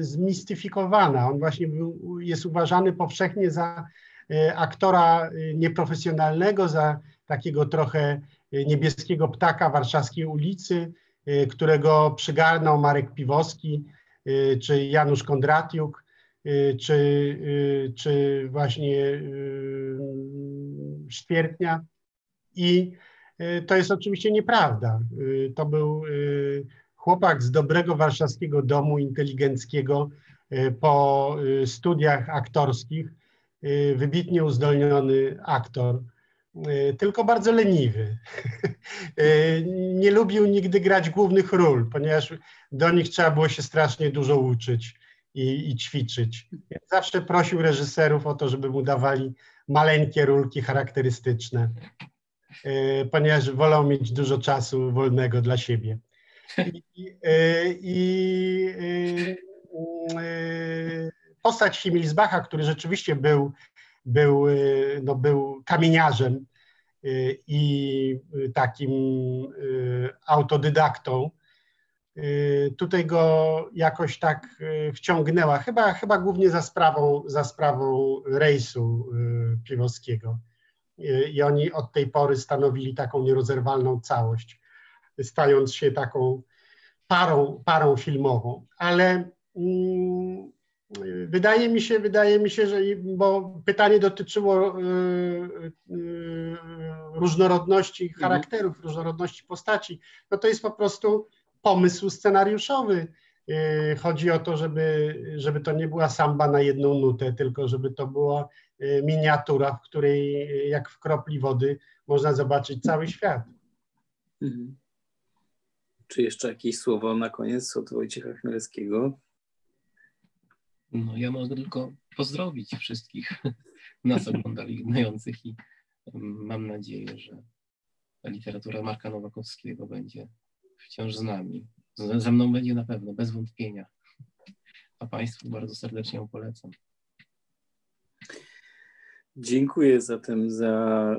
zmistyfikowana. On właśnie był, jest uważany powszechnie za aktora nieprofesjonalnego, za takiego trochę niebieskiego ptaka warszawskiej ulicy, y, którego przygarnął Marek Piwowski, y, czy Janusz Kondratiuk, y, czy, czy właśnie Sztwiertnia. I to jest oczywiście nieprawda. To był chłopak z dobrego warszawskiego domu inteligenckiego po studiach aktorskich, wybitnie uzdolniony aktor Y, tylko bardzo leniwy. Y, nie lubił nigdy grać głównych ról, ponieważ do nich trzeba było się strasznie dużo uczyć i, i ćwiczyć. Zawsze prosił reżyserów o to, żeby mu dawali maleńkie rulki charakterystyczne, y, ponieważ wolał mieć dużo czasu wolnego dla siebie. I, i, i postać Himmelsbacha, który rzeczywiście był był, y, no, był kamieniarzem y, i takim y, autodydaktą. Tutaj go jakoś tak wciągnęła, chyba, chyba głównie za sprawą, za sprawą rejsu Piwowskiego. I oni od tej pory stanowili taką nierozerwalną całość, stając się taką parą, parą filmową. Ale mm, Wydaje mi się, wydaje mi się, że bo pytanie dotyczyło y, y, różnorodności mhm. charakterów, różnorodności postaci, no to jest po prostu pomysł scenariuszowy. Y, chodzi o to, żeby, żeby to nie była samba na jedną nutę, tylko żeby to była miniatura, w której jak w kropli wody można zobaczyć cały świat. Mhm. Czy jeszcze jakieś słowo na koniec od Wojciecha Chmielewskiego? No, ja mogę tylko pozdrowić wszystkich nas oglądających i mam nadzieję, że literatura Marka Nowakowskiego będzie wciąż z nami. Ze mną będzie na pewno, bez wątpienia. A Państwu bardzo serdecznie ją polecam. Dziękuję zatem za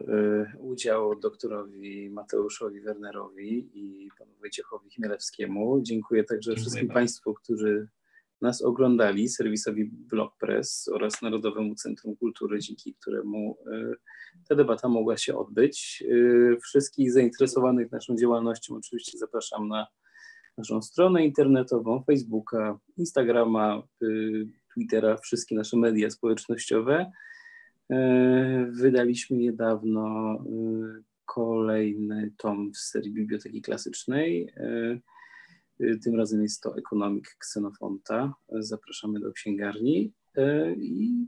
y, udział doktorowi Mateuszowi Wernerowi i panu Wojciechowi Chmielewskiemu. Dziękuję także Dziękuję wszystkim bardzo. Państwu, którzy nas oglądali, serwisowi Blogpress oraz Narodowemu Centrum Kultury, dzięki któremu e, ta debata mogła się odbyć. E, wszystkich zainteresowanych naszą działalnością oczywiście zapraszam na naszą stronę internetową, Facebooka, Instagrama, e, Twittera, wszystkie nasze media społecznościowe. Wydaliśmy niedawno kolejny tom w serii Biblioteki Klasycznej Tym razem jest to ekonomik Ksenofonta. Zapraszamy do księgarni i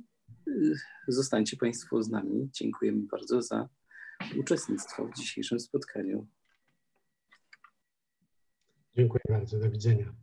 zostańcie Państwo z nami. Dziękujemy bardzo za uczestnictwo w dzisiejszym spotkaniu. Dziękuję bardzo. Do widzenia.